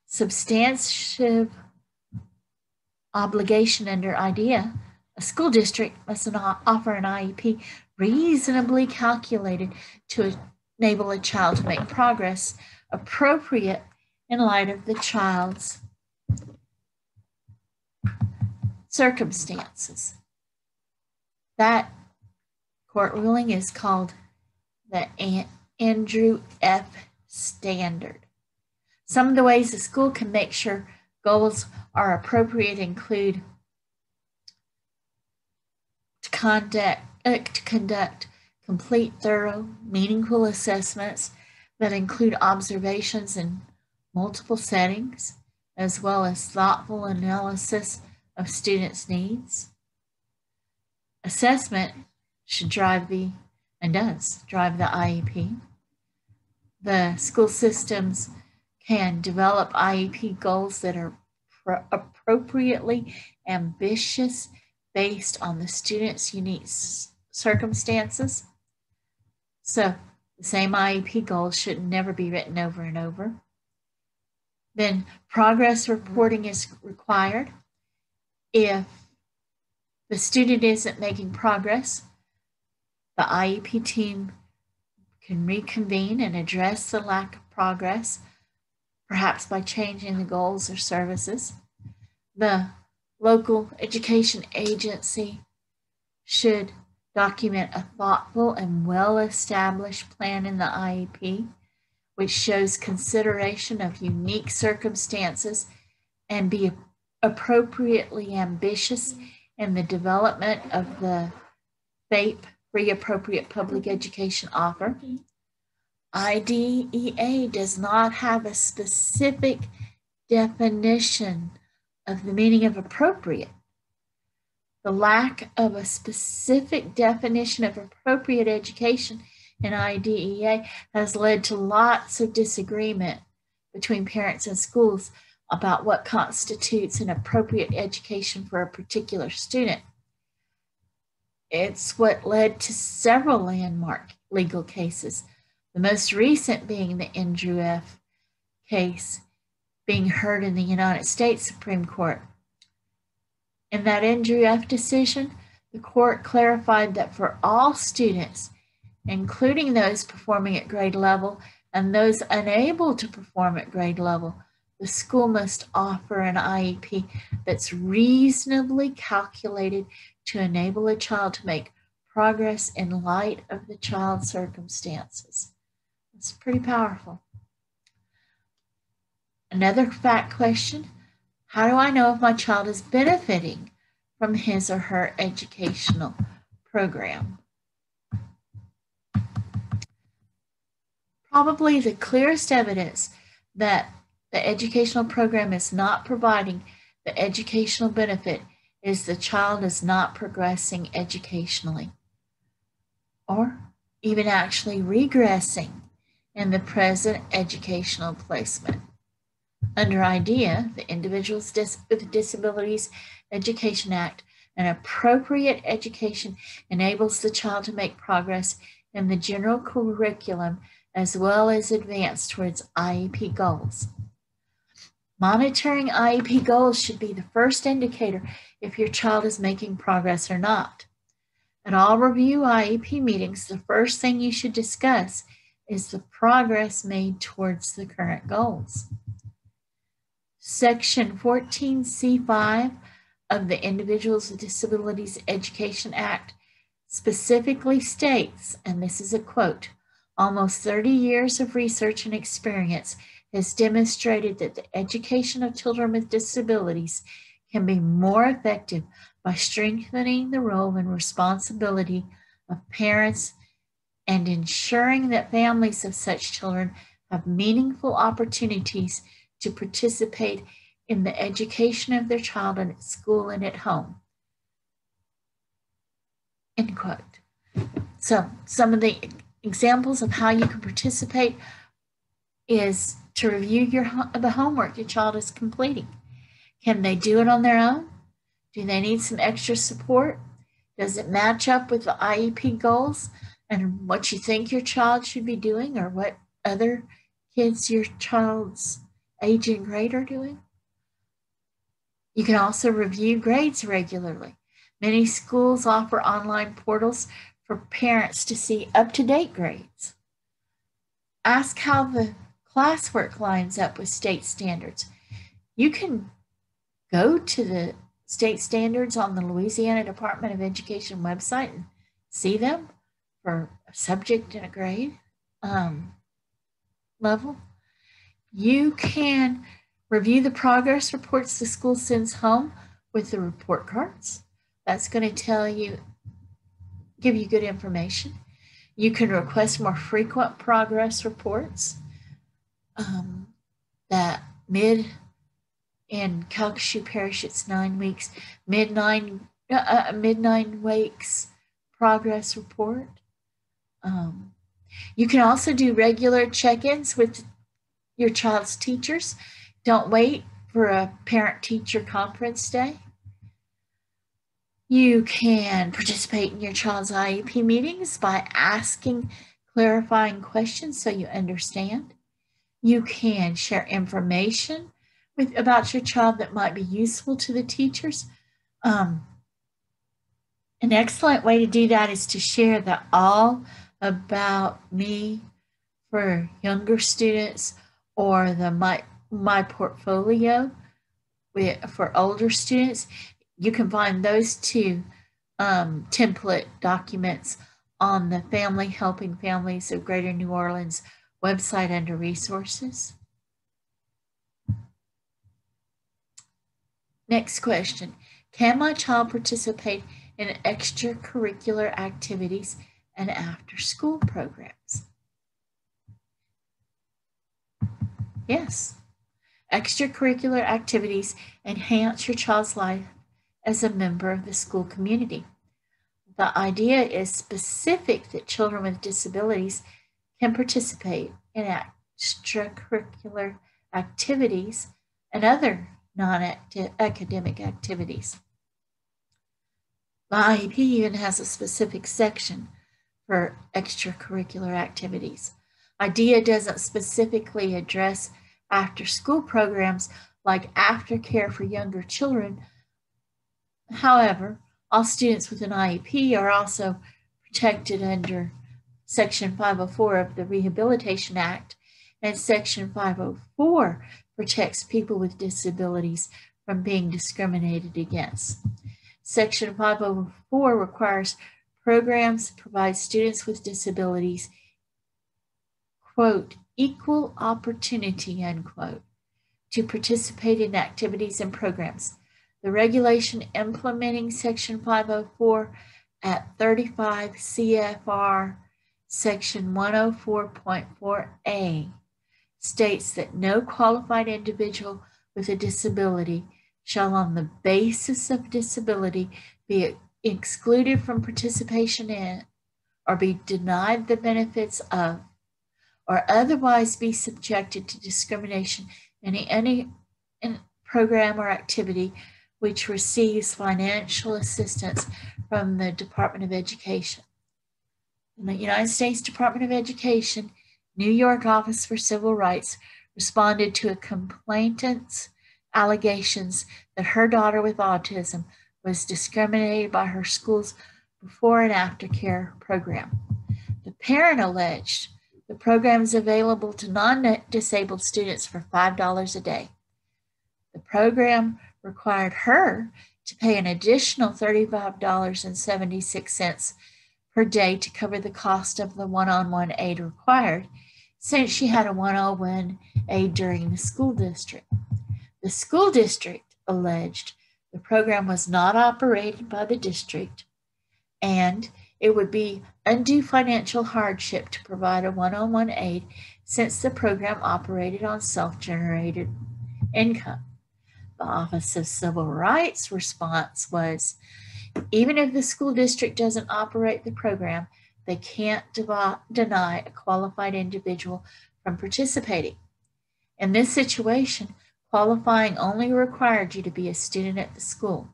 substantive obligation under IDEA, a school district must offer an IEP reasonably calculated to enable a child to make progress appropriate in light of the child's circumstances. That court ruling is called the Endrew F. Standard. Some of the ways a school can make sure goals are appropriate include to conduct, uh, to conduct complete, thorough, meaningful assessments that include observations in multiple settings, as well as thoughtful analysis of students' needs. Assessment should drive the, and does drive the IEP. The school systems can develop IEP goals that are appropriately ambitious based on the student's unique circumstances. So the same IEP goals should never be written over and over. Then progress reporting is required. If the student isn't making progress, the IEP team can reconvene and address the lack of progress, perhaps by changing the goals or services. The local education agency should document a thoughtful and well established plan in the IEP, which shows consideration of unique circumstances and be appropriately ambitious in the development of the FAPE free appropriate public education offer. IDEA does not have a specific definition of the meaning of appropriate. The lack of a specific definition of appropriate education in IDEA has led to lots of disagreement between parents and schools about what constitutes an appropriate education for a particular student. It's what led to several landmark legal cases, the most recent being the Endrew F. case being heard in the United States Supreme Court. In that Endrew F. decision, the court clarified that for all students, including those performing at grade level and those unable to perform at grade level, the school must offer an IEP that's reasonably calculated to enable a child to make progress in light of the child's circumstances. It's pretty powerful. Another FAQ question How do I know if my child is benefiting from his or her educational program? Probably the clearest evidence that the educational program is not providing the educational benefit is the child is not progressing educationally or even actually regressing in the present educational placement. Under IDEA, the Individuals with Disabilities Education Act, an appropriate education enables the child to make progress in the general curriculum as well as advance towards IEP goals. Monitoring IEP goals should be the first indicator if your child is making progress or not. At all review IEP meetings, the first thing you should discuss is the progress made towards the current goals. Section 14C5 of the Individuals with Disabilities Education Act specifically states, and this is a quote, almost 30 years of research and experience has demonstrated that the education of children with disabilities can be more effective by strengthening the role and responsibility of parents and ensuring that families of such children have meaningful opportunities to participate in the education of their child at school and at home. End quote. So, some of the examples of how you can participate is to review your the homework your child is completing. Can they do it on their own? Do they need some extra support? Does it match up with the IEP goals and what you think your child should be doing or what other kids your child's age and grade are doing? You can also review grades regularly. Many schools offer online portals for parents to see up to date grades. Ask how the classwork lines up with state standards. You can go to the state standards on the Louisiana Department of Education website and see them for a subject and a grade um, level. You can review the progress reports the school sends home with the report cards. That's going to tell you, give you good information. You can request more frequent progress reports um, that mid in Calcasieu Parish, it's nine weeks, mid nine, uh, uh, mid nine weeks progress report. Um, you can also do regular check-ins with your child's teachers. Don't wait for a parent-teacher conference day. You can participate in your child's IEP meetings by asking clarifying questions so you understand. You can share information with about your child that might be useful to the teachers. Um, an excellent way to do that is to share the all about me for younger students or the my my portfolio with, for older students. You can find those two um, template documents on the Family Helping Families of Greater New Orleans website under resources. Next question. Can my child participate in extracurricular activities and after school programs? Yes. Extracurricular activities enhance your child's life as a member of the school community. The IDEA is specific that children with disabilities can participate in extracurricular activities and other non-academic activities. The IEP even has a specific section for extracurricular activities. IDEA doesn't specifically address after school programs like aftercare for younger children. However, all students with an IEP are also protected under Section 504 of the Rehabilitation Act, and Section 504 protects people with disabilities from being discriminated against. Section 504 requires programs provide students with disabilities, quote, equal opportunity, unquote, to participate in activities and programs. The regulation implementing Section 504 at 35 CFR Section 104.4A states that no qualified individual with a disability shall, on the basis of disability, be excluded from participation in or be denied the benefits of or otherwise be subjected to discrimination in any program or activity which receives financial assistance from the Department of Education the United States Department of Education, New York Office for Civil Rights responded to a complainant's allegations that her daughter with autism was discriminated by her school's before and after care program. The parent alleged the program is available to non disabled students for $5 a day. The program required her to pay an additional $35.76 per day to cover the cost of the one on one aide required, since she had a one on one aide during the school district. The school district alleged the program was not operated by the district and it would be undue financial hardship to provide a one on one aide since the program operated on self generated income. The Office of Civil Rights response was even if the school district doesn't operate the program, they can't deny a qualified individual from participating. In this situation, qualifying only required you to be a student at the school.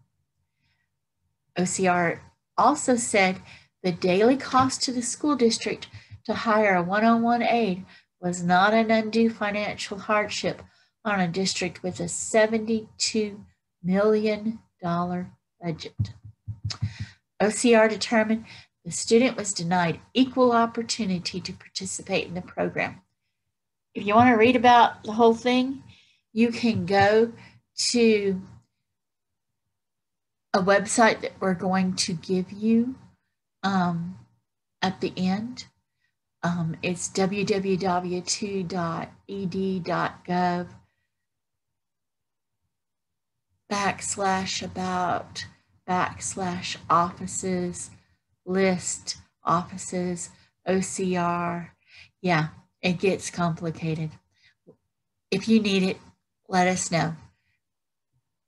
OCR also said the daily cost to the school district to hire a one-on-one aide was not an undue financial hardship on a district with a $72 million budget. OCR determined the student was denied equal opportunity to participate in the program. If you want to read about the whole thing, you can go to a website that we're going to give you um, at the end. Um, it's www.ed.gov backslash about backslash offices list offices OCR. Yeah, it gets complicated. If you need it, let us know.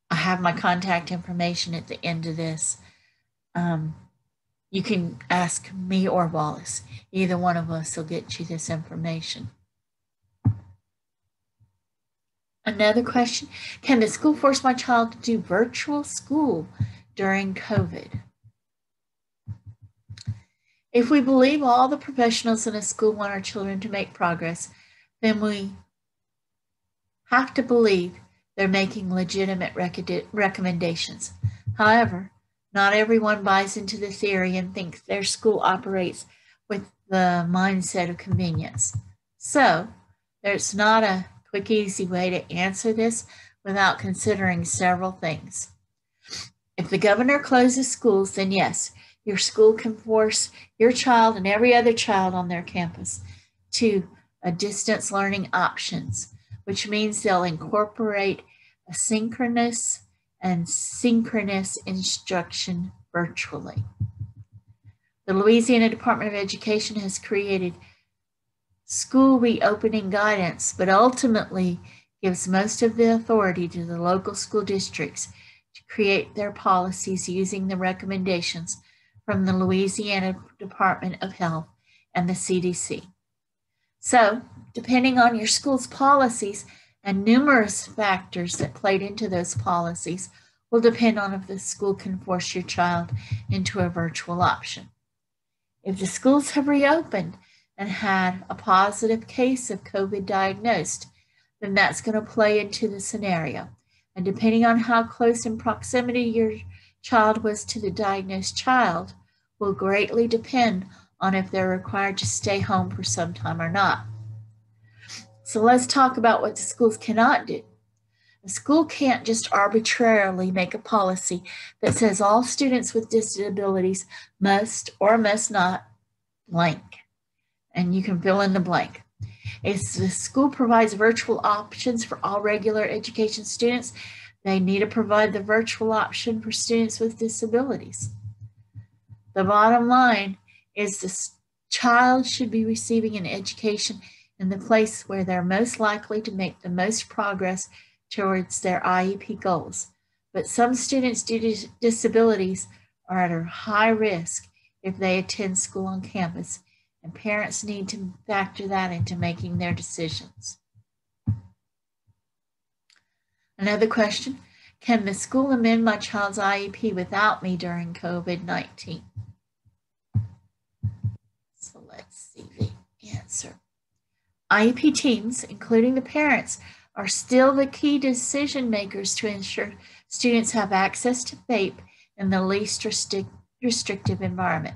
I have my contact information at the end of this. Um, you can ask me or Wallace. Either one of us will get you this information. Another question, can the school force my child to do virtual school during COVID? If we believe all the professionals in a school want our children to make progress, then we have to believe they're making legitimate recommendations. However, not everyone buys into the theory and thinks their school operates with the mindset of convenience. So, there's not a quick, easy way to answer this without considering several things. If the governor closes schools, then yes, your school can force your child and every other child on their campus to a distance learning options, which means they'll incorporate asynchronous and synchronous instruction virtually. The Louisiana Department of Education has created school reopening guidance, but ultimately gives most of the authority to the local school districts to create their policies using the recommendations from the Louisiana Department of Health and the CDC. So, depending on your school's policies and numerous factors that played into those policies, will depend on if the school can force your child into a virtual option. If the schools have reopened and had a positive case of COVID diagnosed, then that's going to play into the scenario. And depending on how close in proximity your child was to the diagnosed child, will greatly depend on if they're required to stay home for some time or not. So let's talk about what the schools cannot do. A school can't just arbitrarily make a policy that says all students with disabilities must or must not blank. And you can fill in the blank. If the school provides virtual options for all regular education students, they need to provide the virtual option for students with disabilities. The bottom line is the child should be receiving an education in the place where they're most likely to make the most progress towards their IEP goals. But some students due to disabilities are at a high risk if they attend school on campus, and parents need to factor that into making their decisions. Another question, can the school amend my child's IEP without me during COVID-19? So let's see the answer. IEP teams, including the parents, are still the key decision makers to ensure students have access to FAPE in the least restric restrictive environment.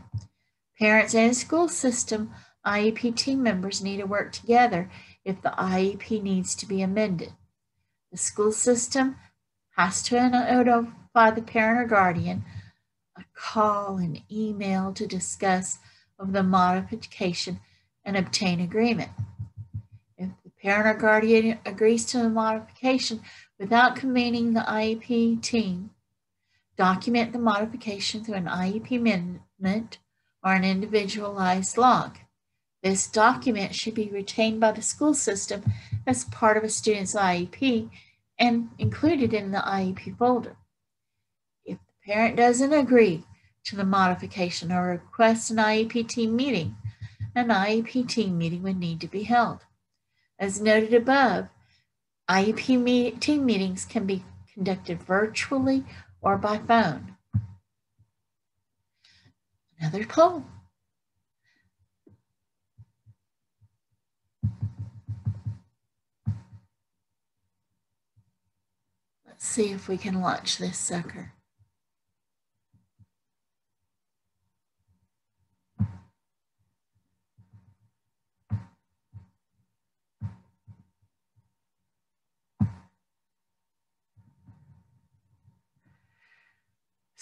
Parents and school system IEP team members need to work together if the IEP needs to be amended. The school system has to notify the parent or guardian, a call, an email to discuss of the modification and obtain agreement. Parent or guardian agrees to the modification without convening the IEP team, document the modification through an IEP amendment or an individualized log. This document should be retained by the school system as part of a student's IEP and included in the IEP folder. If the parent doesn't agree to the modification or request an IEP team meeting, an IEP team meeting would need to be held. As noted above, IEP team meetings can be conducted virtually or by phone. Another poll. Let's see if we can launch this sucker.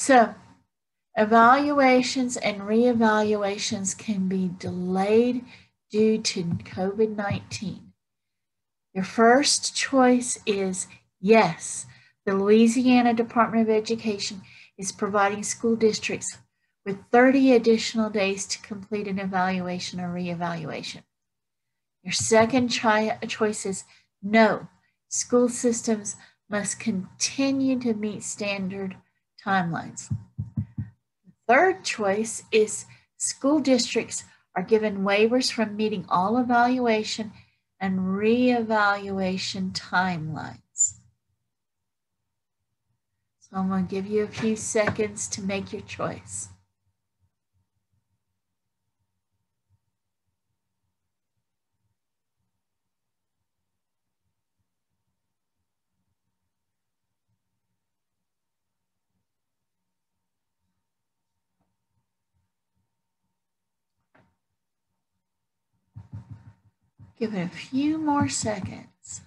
So, evaluations and reevaluations can be delayed due to COVID 19. Your first choice is yes, the Louisiana Department of Education is providing school districts with 30 additional days to complete an evaluation or reevaluation. Your second choice is no, school systems must continue to meet standard timelines. The third choice is school districts are given waivers from meeting all evaluation and reevaluation timelines. So I'm going to give you a few seconds to make your choice. Give it a few more seconds.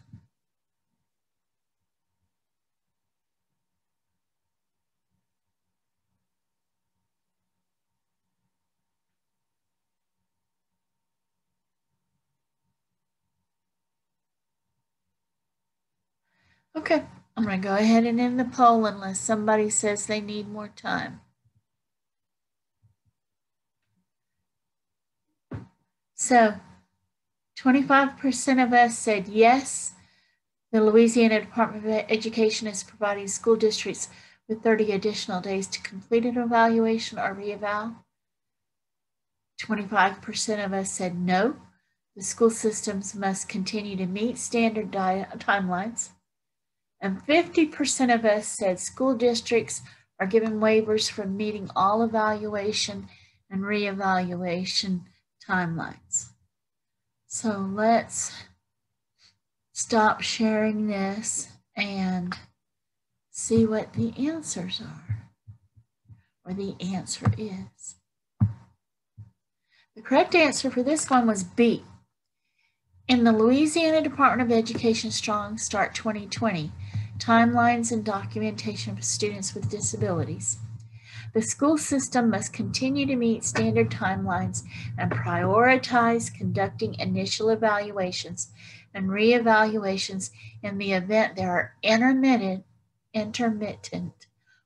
Okay, I'm going to go ahead and end the poll unless somebody says they need more time. So 25% of us said yes. The Louisiana Department of Education is providing school districts with 30 additional days to complete an evaluation or reeval. 25% of us said no. The school systems must continue to meet standard timelines. And 50% of us said school districts are given waivers from meeting all evaluation and reevaluation timelines. So let's stop sharing this and see what the answers are, or the answer is. The correct answer for this one was B. In the Louisiana Department of Education Strong Start 2020, timelines and documentation for students with disabilities, the school system must continue to meet standard timelines and prioritize conducting initial evaluations and reevaluations in the event there are intermittent, intermittent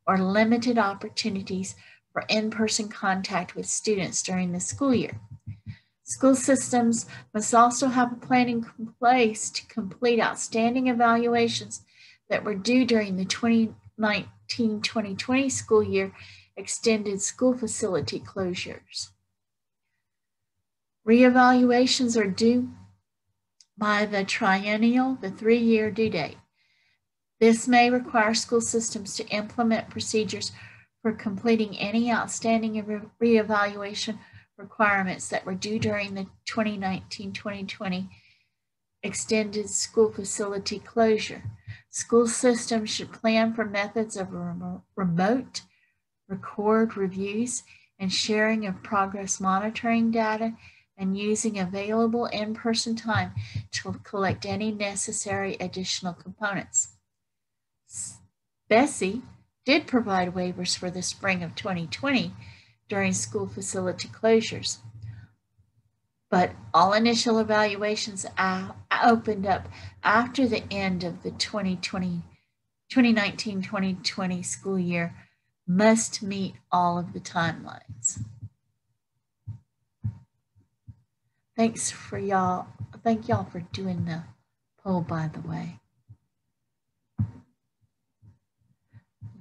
or limited opportunities for in-person contact with students during the school year. School systems must also have a plan in place to complete outstanding evaluations that were due during the 2019-2020 school year extended school facility closures. Reevaluations are due by the triennial, the three-year due date. This may require school systems to implement procedures for completing any outstanding reevaluation requirements that were due during the 2019-2020 extended school facility closure. School systems should plan for methods of remote record reviews and sharing of progress monitoring data, and using available in-person time to collect any necessary additional components. BESE did provide waivers for the spring of 2020 during school facility closures, but all initial evaluations uh, opened up after the end of the 2020 2019-2020 school year must meet all of the timelines. Thanks for y'all. Thank y'all for doing the poll, by the way.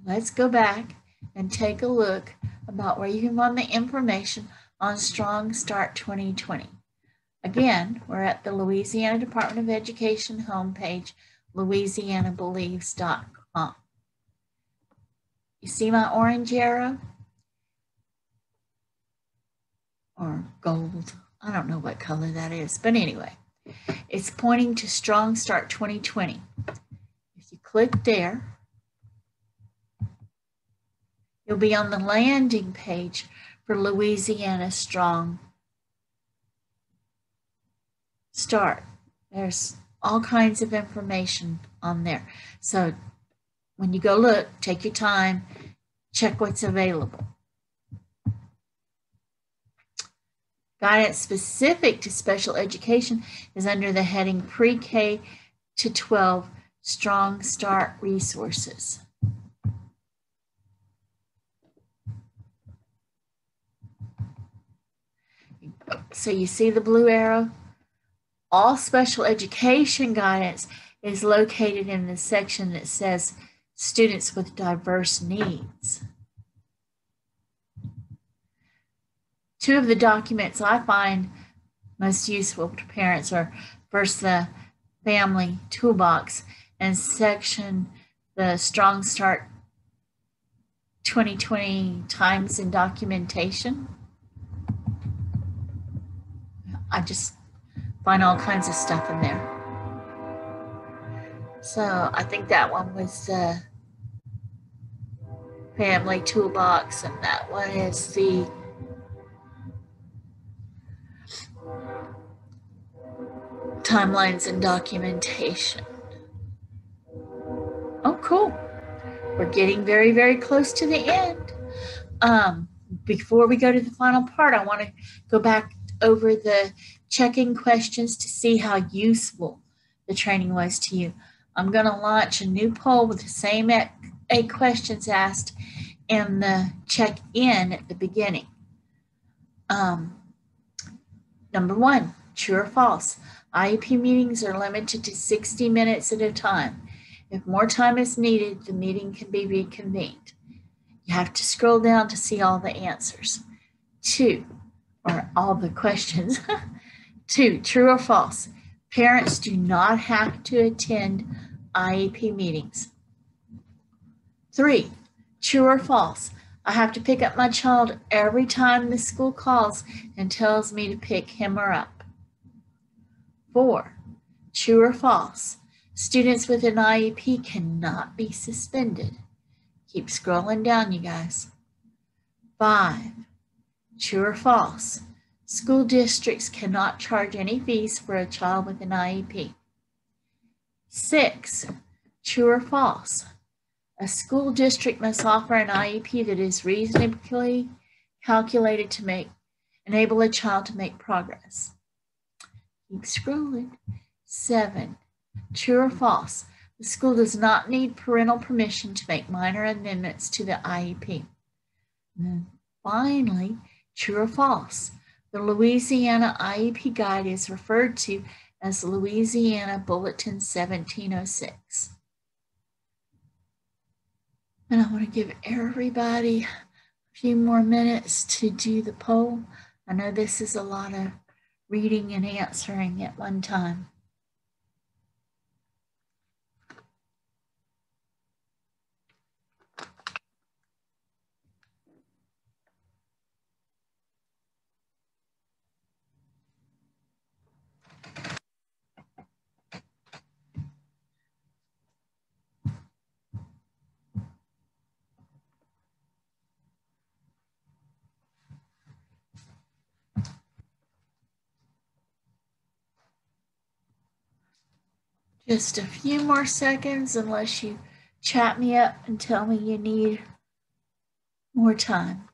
Let's go back and take a look about where you can find the information on Strong Start 2020. Again, we're at the Louisiana Department of Education homepage louisianabelieves.com. You see my orange arrow? Or gold. I don't know what color that is, but anyway, it's pointing to Strong Start 2020. If you click there, you'll be on the landing page for Louisiana Strong Start. There's all kinds of information on there. So when you go look, take your time, check what's available. Guidance specific to special education is under the heading Pre-K to 12 Strong Start Resources. So you see the blue arrow? All special education guidance is located in the section that says students with diverse needs. Two of the documents I find most useful to parents are first the family toolbox and section the Strong Start 2020 times and documentation. I just find all kinds of stuff in there. So I think that one was the family toolbox, and that one is the timelines and documentation. Oh, cool. We're getting very, very close to the end. Um, before we go to the final part, I want to go back over the checking questions to see how useful the training was to you. I'm going to launch a new poll with the same eight questions asked in the check in at the beginning. Um, number one, true or false? IEP meetings are limited to 60 minutes at a time. If more time is needed, the meeting can be reconvened. You have to scroll down to see all the answers. Two, or all the questions. Two, true or false? Parents do not have to attend IEP meetings. Three, true or false? I have to pick up my child every time the school calls and tells me to pick him or up. Four, true or false? Students with an IEP cannot be suspended. Keep scrolling down, you guys. Five, true or false? School districts cannot charge any fees for a child with an IEP. Six, true or false? A school district must offer an IEP that is reasonably calculated to make enable a child to make progress. Keep scrolling. Seven, true or false? The school does not need parental permission to make minor amendments to the IEP. And finally, true or false? The Louisiana IEP Guide is referred to as Louisiana Bulletin 1706. And I want to give everybody a few more minutes to do the poll. I know this is a lot of reading and answering at one time. Just a few more seconds unless you chat me up and tell me you need more time.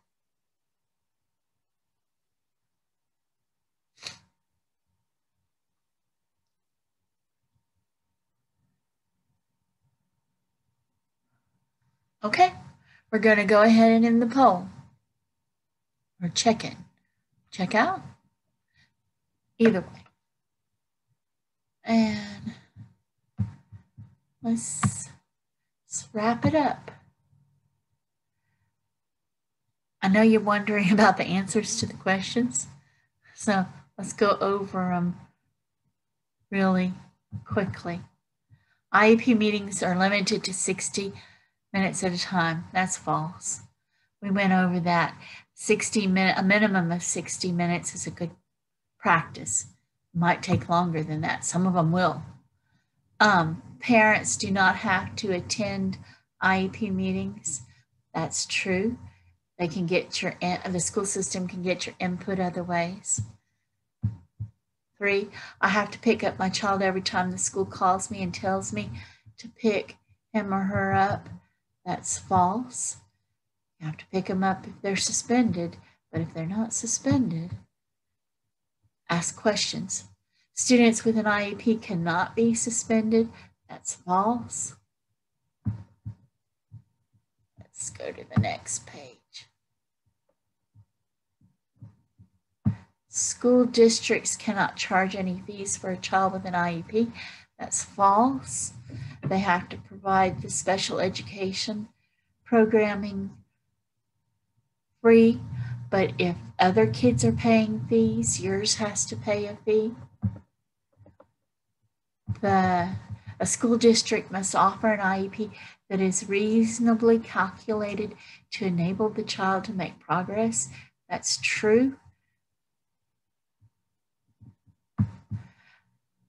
Okay, we're going to go ahead and end the poll or check in. Check out. Either way. And let's, let's wrap it up. I know you're wondering about the answers to the questions, so let's go over them really quickly. IEP meetings are limited to 60 minutes at a time. That's false. We went over that. 60 minute, a minimum of 60 minutes is a good practice. Might take longer than that. Some of them will. Um, parents do not have to attend IEP meetings. That's true. They can get your, the school system can get your input other ways. Three, I have to pick up my child every time the school calls me and tells me to pick him or her up. That's false. You have to pick them up if they're suspended, but if they're not suspended, ask questions. Students with an IEP cannot be suspended. That's false. Let's go to the next page. School districts cannot charge any fees for a child with an IEP. That's false. They have to provide the special education programming free, but if other kids are paying fees, yours has to pay a fee. The, a school district must offer an IEP that is reasonably calculated to enable the child to make progress. That's true.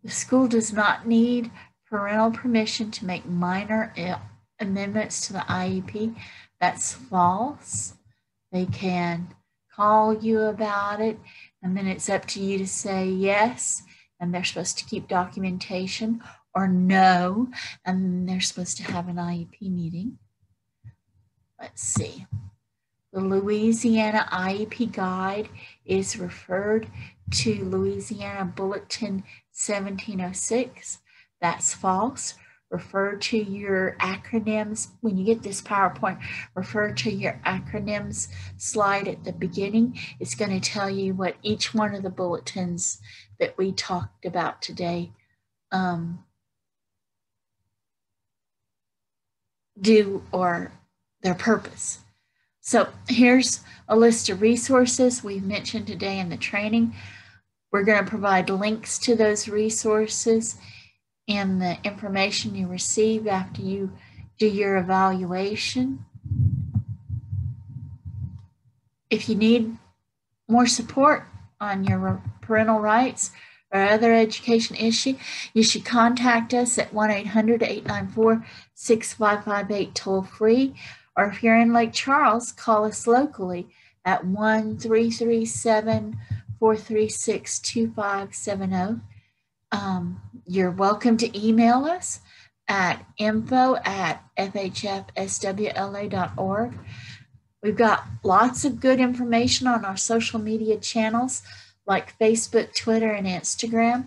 The school does not need parental permission to make minor uh, amendments to the IEP. That's false. They can call you about it, and then it's up to you to say yes, and they're supposed to keep documentation, or no, and they're supposed to have an IEP meeting. Let's see. The Louisiana IEP Guide is referred to Louisiana Bulletin 1706. That's false. Refer to your acronyms. When you get this PowerPoint, refer to your acronyms slide at the beginning. It's going to tell you what each one of the bulletins that we talked about today um, do or their purpose. So here's a list of resources we've mentioned today in the training. We're going to provide links to those resources and the information you receive after you do your evaluation. If you need more support on your parental rights or other education issue, you should contact us at 1-800-894-6558 toll free. Or if you're in Lake Charles, call us locally at 1 337 436 2570. Um, you're welcome to email us at info at fhfswla.org. We've got lots of good information on our social media channels like Facebook, Twitter, and Instagram.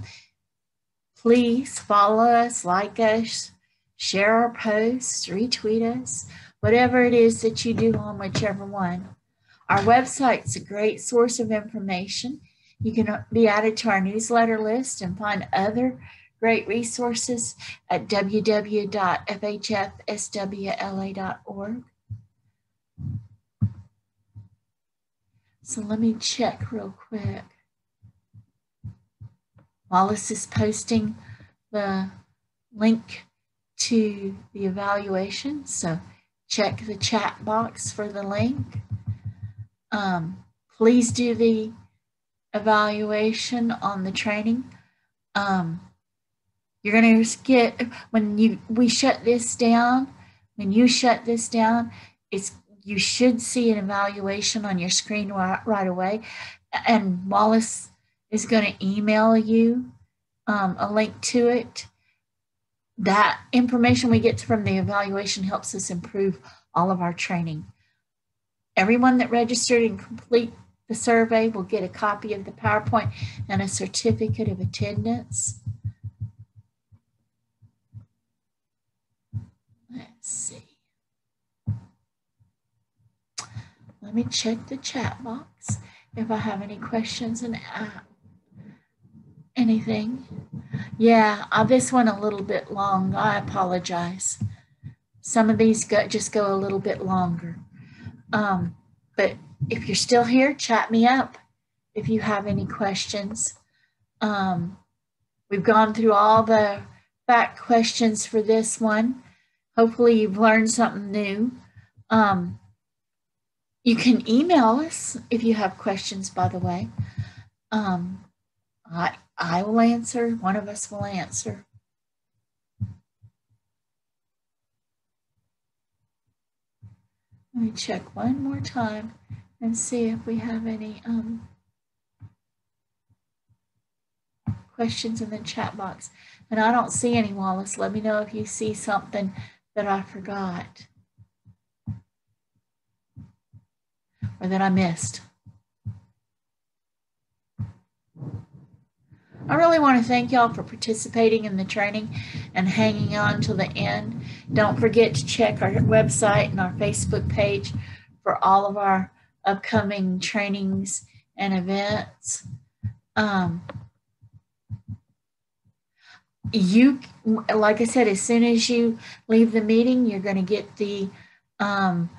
Please follow us, like us, share our posts, retweet us, whatever it is that you do on whichever one. Our website's a great source of information. You can be added to our newsletter list and find other great resources at www.fhfswla.org. So let me check real quick. Wallace is posting the link to the evaluation, so check the chat box for the link. Um, please do the evaluation on the training. Um, you're going to get, when you we shut this down, when you shut this down, it's you should see an evaluation on your screen right, right away. And Wallace is going to email you um, a link to it. That information we get from the evaluation helps us improve all of our training. Everyone that registered and complete the survey will get a copy of the PowerPoint and a certificate of attendance. Let's see. Let me check the chat box if I have any questions and uh, anything. Yeah, uh, this one a little bit long. I apologize. Some of these go, just go a little bit longer. Um, but if you're still here, chat me up if you have any questions. Um, we've gone through all the FAQ questions for this one. Hopefully you've learned something new. Um, you can email us if you have questions, by the way. Um, I, I will answer, one of us will answer. Let me check one more time and see if we have any um, questions in the chat box. And I don't see any, Wallace. Let me know if you see something that I forgot or that I missed. I really want to thank y'all for participating in the training and hanging on till the end. Don't forget to check our website and our Facebook page for all of our upcoming trainings and events. Um, you, like I said, as soon as you leave the meeting, you're going to get the um,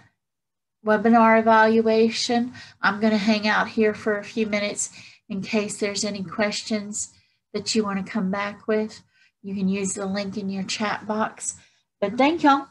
webinar evaluation. I'm going to hang out here for a few minutes in case there's any questions that you want to come back with. You can use the link in your chat box. But thank y'all.